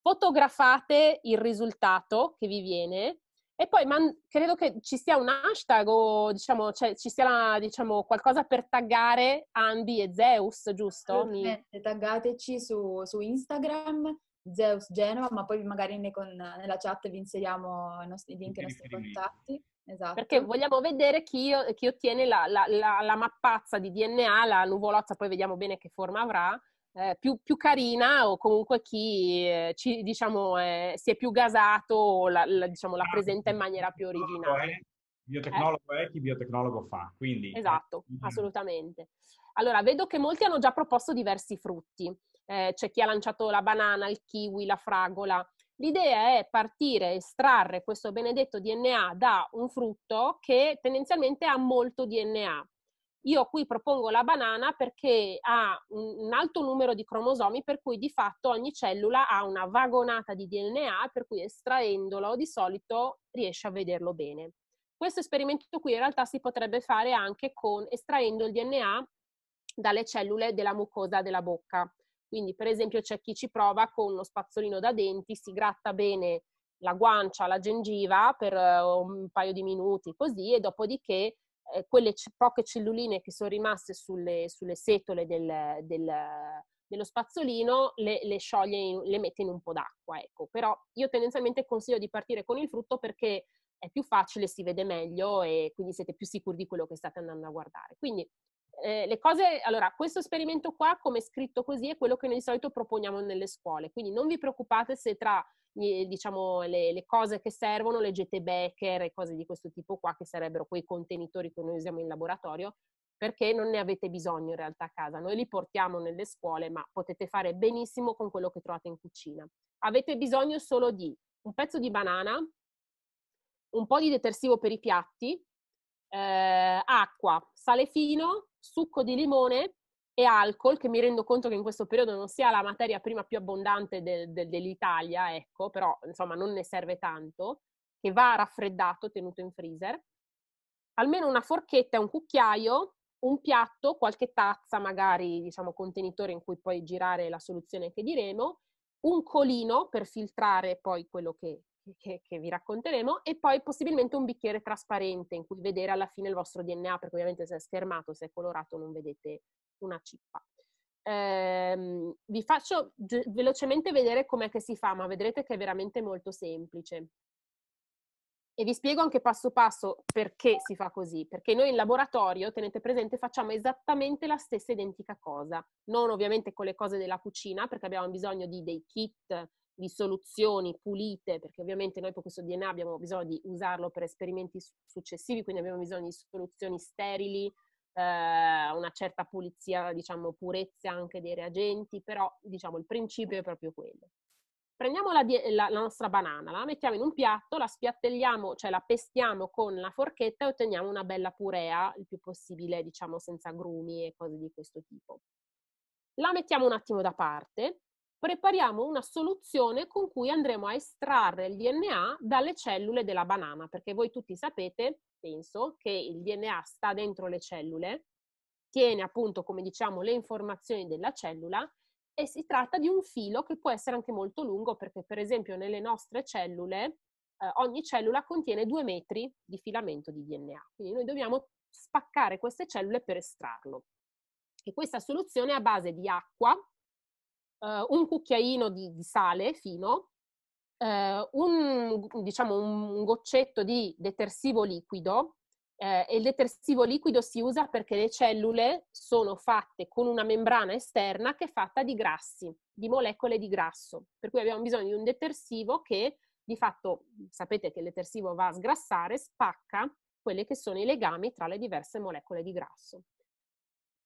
fotografate il risultato che vi viene e poi man- credo che ci sia un hashtag o diciamo, cioè, ci sia diciamo, qualcosa per taggare Ambi e Zeus, giusto? Mi... Taggateci su, su Instagram Zeus Genova, ma poi magari ne con, nella chat vi inseriamo i nostri link e i nostri contatti. Esatto. Perché vogliamo vedere chi, chi ottiene la, la, la, la, mappazza di DNA, la nuvolozza, poi vediamo bene che forma avrà, eh, più, più, carina o comunque chi eh, ci, diciamo, eh, si è più gasato o la, diciamo, la presenta in maniera più originale. Biotecnologo è chi biotecnologo fa, quindi... Esatto, assolutamente. Allora, vedo che molti hanno già proposto diversi frutti eh, c'è chi ha lanciato la banana, il kiwi, la fragola. L'idea è partire, estrarre questo benedetto DNA da un frutto che tendenzialmente ha molto DNA. Io qui propongo la banana perché ha un alto numero di cromosomi, per cui di fatto ogni cellula ha una vagonata di DNA, per cui estraendolo di solito riesce a vederlo bene. Questo esperimento qui in realtà si potrebbe fare anche con estraendo il DNA dalle cellule della mucosa della bocca. Quindi, per esempio, c'è chi ci prova con uno spazzolino da denti, si gratta bene la guancia, la gengiva per uh, un paio di minuti così e dopodiché eh, quelle c- poche celluline che sono rimaste sulle, sulle setole del, del, dello spazzolino le, le scioglie, in, le mette in un po' d'acqua. Ecco. Però io tendenzialmente consiglio di partire con il frutto perché è più facile, si vede meglio e quindi siete più sicuri di quello che state andando a guardare. Quindi eh, le cose, allora, questo esperimento qua, come scritto così, è quello che noi di solito proponiamo nelle scuole. Quindi non vi preoccupate se tra diciamo, le, le, cose che servono leggete Becker e cose di questo tipo qua, che sarebbero quei contenitori che noi usiamo in laboratorio, perché non ne avete bisogno in realtà a casa. Noi li portiamo nelle scuole, ma potete fare benissimo con quello che trovate in cucina. Avete bisogno solo di un pezzo di banana, un po' di detersivo per i piatti, eh, acqua, sale fino, succo di limone e alcol, che mi rendo conto che in questo periodo non sia la materia prima più abbondante de, de, dell'Italia, ecco, però insomma non ne serve tanto, che va raffreddato, tenuto in freezer. Almeno una forchetta, un cucchiaio, un piatto, qualche tazza, magari diciamo contenitore in cui puoi girare la soluzione che diremo, un colino per filtrare poi quello che, che, che, vi racconteremo e poi possibilmente un bicchiere trasparente in cui vedere alla fine il vostro DNA, perché ovviamente se è schermato, se è colorato non vedete una cippa. Eh, vi faccio ge- velocemente vedere com'è che si fa, ma vedrete che è veramente molto semplice. E vi spiego anche passo passo perché si fa così. Perché noi in laboratorio, tenete presente, facciamo esattamente la stessa identica cosa. Non ovviamente con le cose della cucina, perché abbiamo bisogno di dei kit di soluzioni pulite, perché ovviamente noi per questo DNA abbiamo bisogno di usarlo per esperimenti successivi, quindi abbiamo bisogno di soluzioni sterili, eh, una certa pulizia, diciamo purezza anche dei reagenti, però diciamo il principio è proprio quello. Prendiamo la, la, la nostra banana, la mettiamo in un piatto, la spiattelliamo, cioè la pestiamo con la forchetta e otteniamo una bella purea, il più possibile, diciamo senza grumi e cose di questo tipo. La mettiamo un attimo da parte prepariamo una soluzione con cui andremo a estrarre il DNA dalle cellule della banana, perché voi tutti sapete, penso, che il DNA sta dentro le cellule, tiene appunto, come diciamo, le informazioni della cellula e si tratta di un filo che può essere anche molto lungo perché per esempio nelle nostre cellule eh, ogni cellula contiene due metri di filamento di DNA, quindi noi dobbiamo spaccare queste cellule per estrarlo. E questa soluzione è a base di acqua, uh, un cucchiaino di, di sale fino, uh, un, diciamo, un goccetto di detersivo liquido, eh, il detersivo liquido si usa perché le cellule sono fatte con una membrana esterna che è fatta di grassi, di molecole di grasso, per cui abbiamo bisogno di un detersivo che di fatto sapete che il detersivo va a sgrassare, spacca quelli che sono i legami tra le diverse molecole di grasso.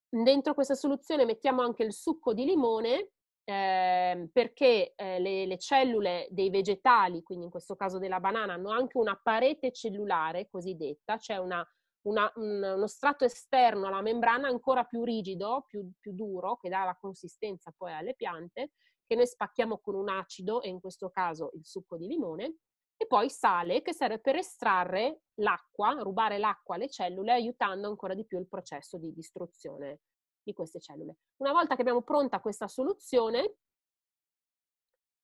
Dentro questa soluzione mettiamo anche il succo di limone eh, perché eh, le, le, cellule dei vegetali, quindi in questo caso della banana, hanno anche una parete cellulare cosiddetta, cioè una, una, un, uno strato esterno alla membrana ancora più rigido, più, più duro, che dà la consistenza poi alle piante, che noi spacchiamo con un acido, e in questo caso il succo di limone, e poi sale che serve per estrarre l'acqua, rubare l'acqua alle cellule, aiutando ancora di più il processo di distruzione di queste cellule. Una volta che abbiamo pronta questa soluzione,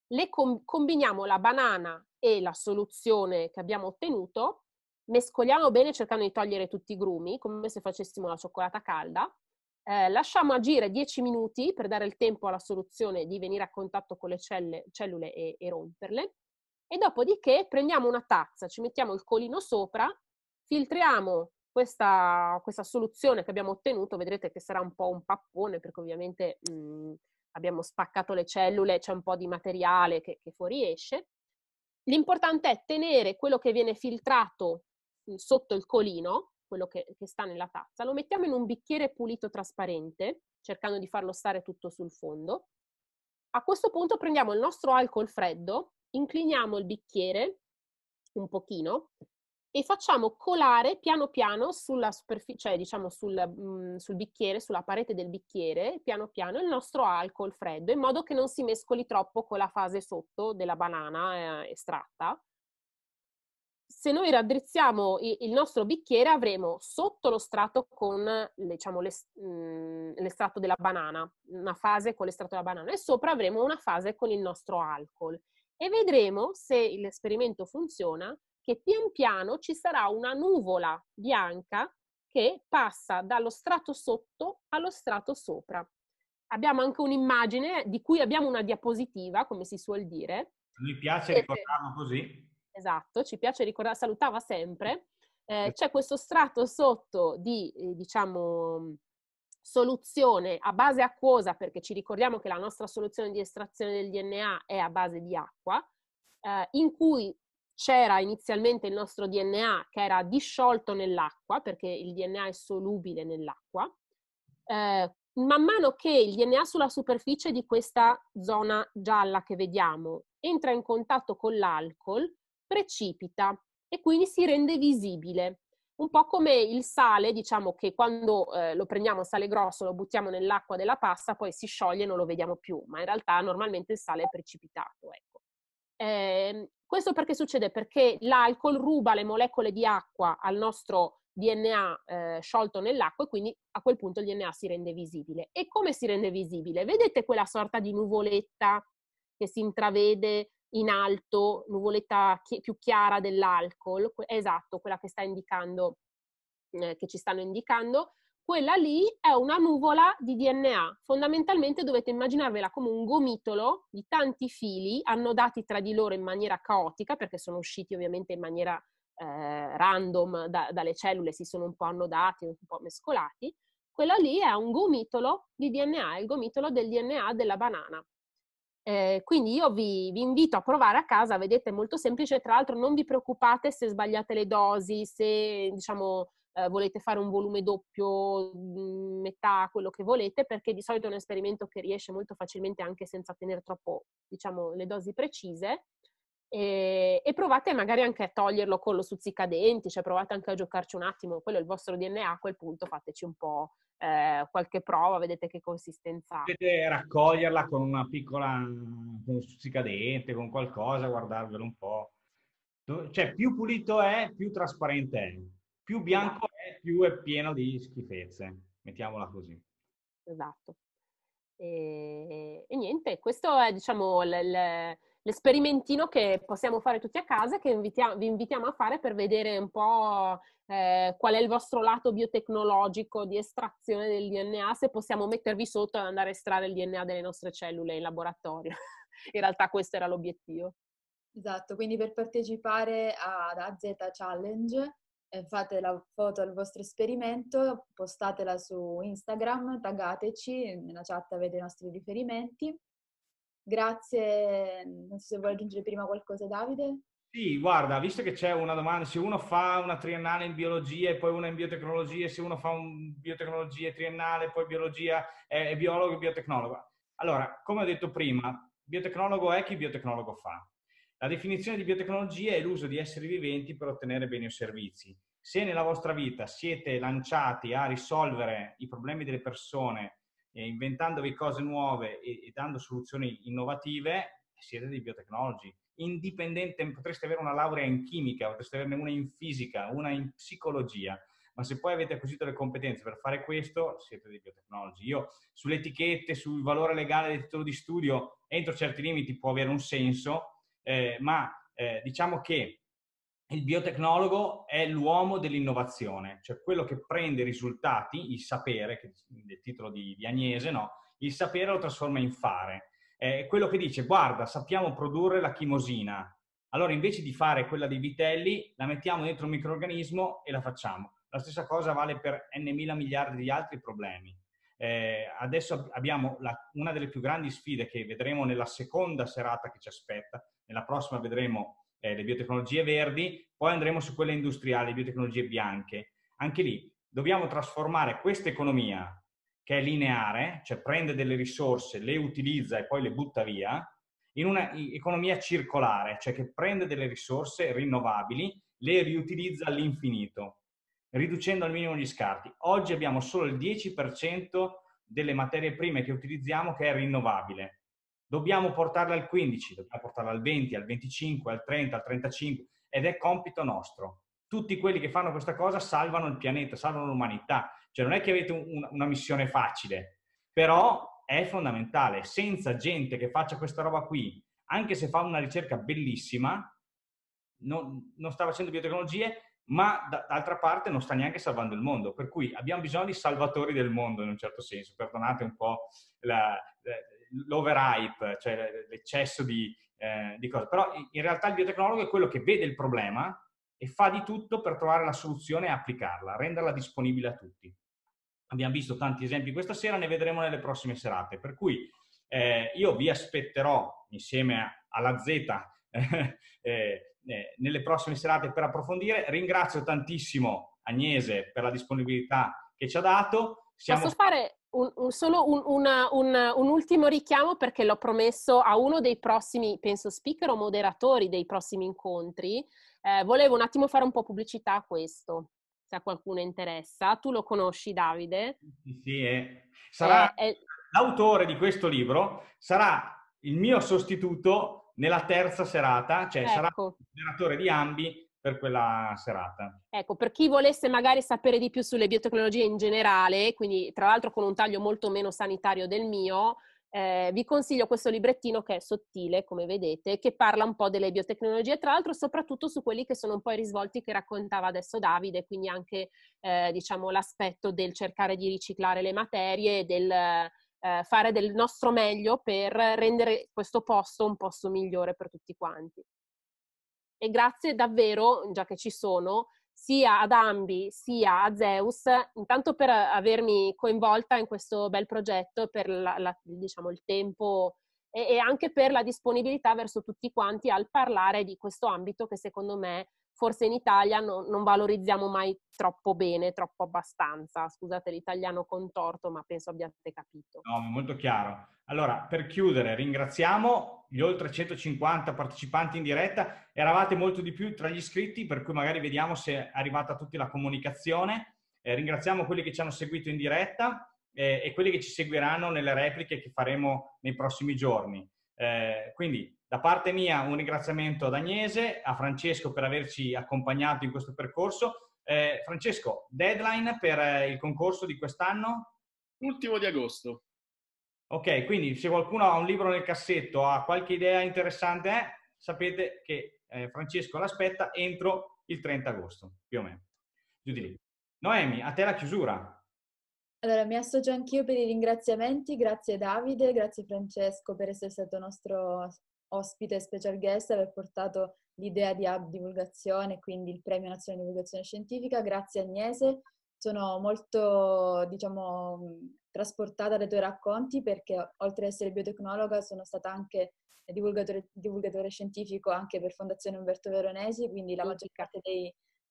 le com- combiniamo la banana e la soluzione che abbiamo ottenuto, mescoliamo bene cercando di togliere tutti i grumi, come se facessimo la cioccolata calda, eh, lasciamo agire 10 minuti per dare il tempo alla soluzione di venire a contatto con le celle, cellule e, e romperle, e dopodiché prendiamo una tazza, ci mettiamo il colino sopra, filtriamo questa, questa, soluzione che abbiamo ottenuto, vedrete che sarà un po' un pappone perché ovviamente mh, mhmm, abbiamo spaccato le cellule, c'è un po' di materiale che, che fuoriesce. L'importante è tenere quello che viene filtrato mhmm, sotto il colino, quello che, che sta nella tazza, lo mettiamo in un bicchiere pulito trasparente, cercando di farlo stare tutto sul fondo. A questo punto prendiamo il nostro alcol freddo, incliniamo il bicchiere un pochino e facciamo colare piano piano sulla superficie, cioè diciamo sul, mh, mhmm, sul, bicchiere, sulla parete del bicchiere, piano piano il nostro alcol freddo, in modo che non si mescoli troppo con la fase sotto della banana eh, estratta. se noi raddrizziamo il nostro bicchiere avremo sotto lo strato con diciamo, mm, l'estratto della banana, una fase con l'estratto della banana e sopra avremo una fase con il nostro alcol e vedremo se l'esperimento funziona che pian piano ci sarà una nuvola bianca che passa dallo strato sotto allo strato sopra. Abbiamo anche un'immagine di cui abbiamo una diapositiva, come si suol dire. Mi piace ricordarlo così. Esatto, ci piace ricordare, salutava sempre. Eh, c'è questo strato sotto di, eh, diciamo, soluzione a base acquosa, perché ci ricordiamo che la nostra soluzione di estrazione del DNA è a base di acqua, eh, in cui c'era inizialmente il nostro DNA che era disciolto nell'acqua, perché il DNA è solubile nell'acqua. Eh, man mano che il DNA sulla superficie di questa zona gialla che vediamo entra in contatto con l'alcol, precipita e quindi si rende visibile. Un po' come il sale, diciamo che quando eh, lo prendiamo sale grosso, lo buttiamo nell'acqua della pasta, poi si scioglie e non lo vediamo più, ma in realtà normalmente il sale è precipitato. Ecco. Eh, questo perché succede? Perché l'alcol ruba le molecole di acqua al nostro DNA eh, sciolto nell'acqua e quindi a quel punto il DNA si rende visibile. E come si rende visibile? Vedete quella sorta di nuvoletta che si intravede in alto, nuvoletta chi- più chiara dell'alcol, esatto, quella che sta indicando, eh, che ci stanno indicando, quella lì è una nuvola di DNA. Fondamentalmente dovete immaginarvela come un gomitolo di tanti fili annodati tra di loro in maniera caotica, perché sono usciti ovviamente in maniera eh, random da, dalle cellule, si sono un po' annodati, un po' mescolati. Quella lì è un gomitolo di DNA, il gomitolo del DNA della banana. Eh, quindi io vi, vi, invito a provare a casa, vedete, è molto semplice, tra l'altro non vi preoccupate se sbagliate le dosi, se diciamo eh, volete fare un volume doppio, mh, metà, quello che volete, perché di solito è un esperimento che riesce molto facilmente anche senza tenere troppo, diciamo, le dosi precise. E, e, provate magari anche a toglierlo con lo stuzzicadenti, cioè provate anche a giocarci un attimo, quello è il vostro DNA, a quel punto fateci un po' eh, qualche prova, vedete che consistenza ha. Potete raccoglierla con una piccola, con un stuzzicadente, con qualcosa, guardarvelo un po'. Cioè, più pulito è, più trasparente è. Più bianco esatto. è, più è pieno di schifezze. Mettiamola così. Esatto. E, e niente, questo è, diciamo, l, l, l'esperimentino che possiamo fare tutti a casa, che invitiamo, vi invitiamo a fare per vedere un po' eh, qual è il vostro lato biotecnologico di estrazione del DNA, se possiamo mettervi sotto ad andare a estrarre il DNA delle nostre cellule in laboratorio. in realtà questo era l'obiettivo. Esatto, quindi per partecipare ad AZ Challenge fate la foto del vostro esperimento, postatela su Instagram, taggateci, nella chat avete i nostri riferimenti. Grazie, non so se vuoi aggiungere prima qualcosa Davide. Sì, guarda, visto che c'è una domanda, se uno fa una triennale in biologia e poi una in biotecnologia, se uno fa un biotecnologia triennale poi biologia, è biologo e biotecnologo. Allora, come ho detto prima, biotecnologo è chi biotecnologo fa. La definizione di biotecnologia è l'uso di esseri viventi per ottenere beni o servizi. Se nella vostra vita siete lanciati a risolvere i problemi delle persone, eh, inventandovi cose nuove e, e dando soluzioni innovative, siete dei biotecnologi indipendente, potreste avere una laurea in chimica, potreste averne una in fisica, una in psicologia, ma se poi avete acquisito le competenze per fare questo, siete dei biotecnologi. Io sulle etichette, sul valore legale del titolo di studio, entro certi limiti può avere un senso, eh, ma eh, diciamo che il biotecnologo è l'uomo dell'innovazione, cioè quello che prende i risultati, il sapere, che è il titolo di, di Agnese, no? il sapere lo trasforma in fare è quello che dice guarda sappiamo produrre la chimosina, allora invece di fare quella dei vitelli la mettiamo dentro un microorganismo e la facciamo. La stessa cosa vale per n mila miliardi di altri problemi. Eh, adesso abbiamo la, una delle più grandi sfide che vedremo nella seconda serata che ci aspetta, nella prossima vedremo eh, le biotecnologie verdi, poi andremo su quelle industriali, le biotecnologie bianche. Anche lì dobbiamo trasformare questa economia che è lineare, cioè prende delle risorse, le utilizza e poi le butta via, in un'economia circolare, cioè che prende delle risorse rinnovabili, le riutilizza all'infinito, riducendo al minimo gli scarti. Oggi abbiamo solo il 10% delle materie prime che utilizziamo che è rinnovabile. Dobbiamo portarla al 15, dobbiamo portarla al 20, al 25, al 30, al 35. ed è compito nostro. Tutti quelli che fanno questa cosa salvano il pianeta, salvano l'umanità. Cioè non è che avete un, una missione facile, però è fondamentale. Senza gente che faccia questa roba qui, anche se fa una ricerca bellissima, non, non sta facendo biotecnologie, ma d'altra parte non sta neanche salvando il mondo, per cui abbiamo bisogno di salvatori del mondo in un certo senso, perdonate un po' la, l'overhype, cioè l'eccesso di, eh, di, cose, però in realtà il biotecnologo è quello che vede il problema e fa di tutto per trovare la soluzione e applicarla, renderla disponibile a tutti. Abbiamo visto tanti esempi questa sera, ne vedremo nelle prossime serate, per cui eh, io vi aspetterò insieme alla Z eh, eh, nelle prossime serate per approfondire. Ringrazio tantissimo Agnese per la disponibilità che ci ha dato. Siamo... Posso fare un, un, solo un, una, un, ultimo richiamo perché l'ho promesso a uno dei prossimi, penso, speaker o moderatori dei prossimi incontri. Eh, volevo un attimo fare un po' pubblicità a questo, se a qualcuno interessa. Tu lo conosci, Davide? Sì, sì eh. sarà eh, l'autore di questo libro, sarà il mio sostituto nella terza serata, cioè ecco. sarà il generatore di ambi per quella serata. Ecco, per chi volesse magari sapere di più sulle biotecnologie in generale, quindi tra l'altro con un taglio molto meno sanitario del mio, eh, vi consiglio questo librettino che è sottile, come vedete, che parla un po' delle biotecnologie, tra l'altro soprattutto su quelli che sono un po' i risvolti che raccontava adesso Davide, quindi anche eh, diciamo l'aspetto del cercare di riciclare le materie, del eh, fare del nostro meglio per rendere questo posto un posto migliore per tutti quanti. E grazie davvero, già che ci sono, sia ad Ambi sia a Zeus, intanto per avermi coinvolta in questo bel progetto, per la, la, diciamo, il tempo e, e, anche per la disponibilità verso tutti quanti al parlare di questo ambito che secondo me forse in Italia no, non valorizziamo mai troppo bene, troppo abbastanza. Scusate l'italiano contorto, ma penso abbiate capito. No, molto chiaro. Allora, per chiudere, ringraziamo gli oltre 150 partecipanti in diretta. Eravate molto di più tra gli iscritti, per cui magari vediamo se è arrivata a tutti la comunicazione. Eh, ringraziamo quelli che ci hanno seguito in diretta eh, e quelli che ci seguiranno nelle repliche che faremo nei prossimi giorni. Eh, quindi da parte mia un ringraziamento ad Agnese, a Francesco per averci accompagnato in questo percorso. Eh, Francesco, deadline per eh, il concorso di quest'anno? Ultimo di agosto. Ok, quindi se qualcuno ha un libro nel cassetto, ha qualche idea interessante, eh, sapete che eh, Francesco l'aspetta entro il 30 agosto, più o meno. Giù di lì. Noemi, a te la chiusura. Allora, mi associo anch'io per i ringraziamenti, grazie Davide, grazie Francesco per essere stato nostro ospite e special guest, aver portato l'idea di hub divulgazione, quindi il premio nazionale di divulgazione scientifica. Grazie Agnese, sono molto, diciamo, trasportata dai tuoi racconti perché oltre ad essere biotecnologa sono stata anche divulgatore, divulgatore scientifico anche per Fondazione Umberto Veronesi, quindi la maggior parte dei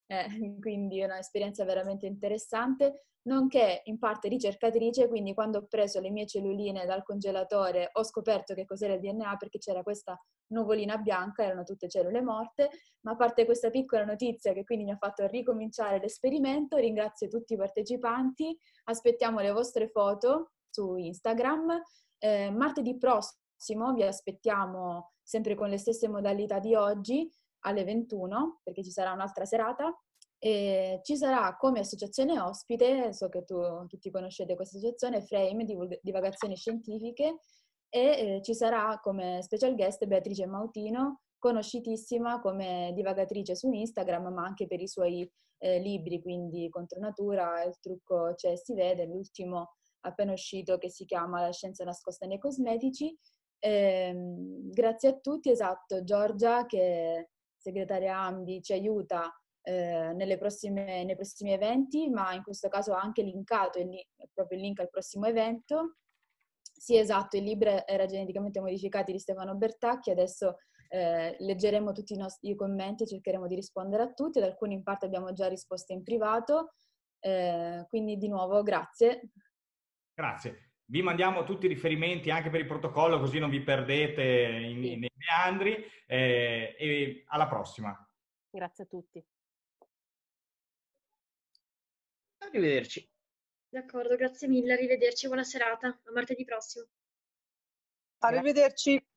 eh, quindi è un'esperienza veramente interessante, nonché in parte ricercatrice, quindi quando ho preso le mie celluline dal congelatore ho scoperto che cos'era il DNA perché c'era questa nuvolina bianca, erano tutte cellule morte, ma a parte questa piccola notizia che quindi mi ha fatto ricominciare l'esperimento, ringrazio tutti i partecipanti, aspettiamo le vostre foto su Instagram. Eh, martedì prossimo vi aspettiamo sempre con le stesse modalità di oggi alle 21, perché ci sarà un'altra serata. E ci sarà come associazione ospite, so che tu tutti conoscete questa associazione, Frame, Divagazioni Scientifiche, e eh, ci sarà come special guest Beatrice Mautino, conosciutissima come divagatrice su Instagram, ma anche per i suoi eh, libri, quindi Contro Natura, Il trucco c'è si vede, l'ultimo appena uscito che si chiama La scienza nascosta nei cosmetici. Eh, grazie a tutti, esatto, Giorgia che segretaria Ambi ci aiuta eh, prossime, nei prossimi eventi, ma in questo caso ha anche linkato il, proprio il link al prossimo evento. Sì, esatto, il libro era geneticamente modificati di Stefano Bertacchi, adesso eh, leggeremo tutti i nostri commenti, cercheremo di rispondere a tutti, ad alcuni in parte abbiamo già risposto in privato, eh, quindi di nuovo grazie. Grazie. Vi mandiamo tutti i riferimenti anche per il protocollo, così non vi perdete in, sì. nei meandri. Eh, e alla prossima. Grazie a tutti. Arrivederci. D'accordo, grazie mille, arrivederci, buona serata, a martedì prossimo. Arrivederci.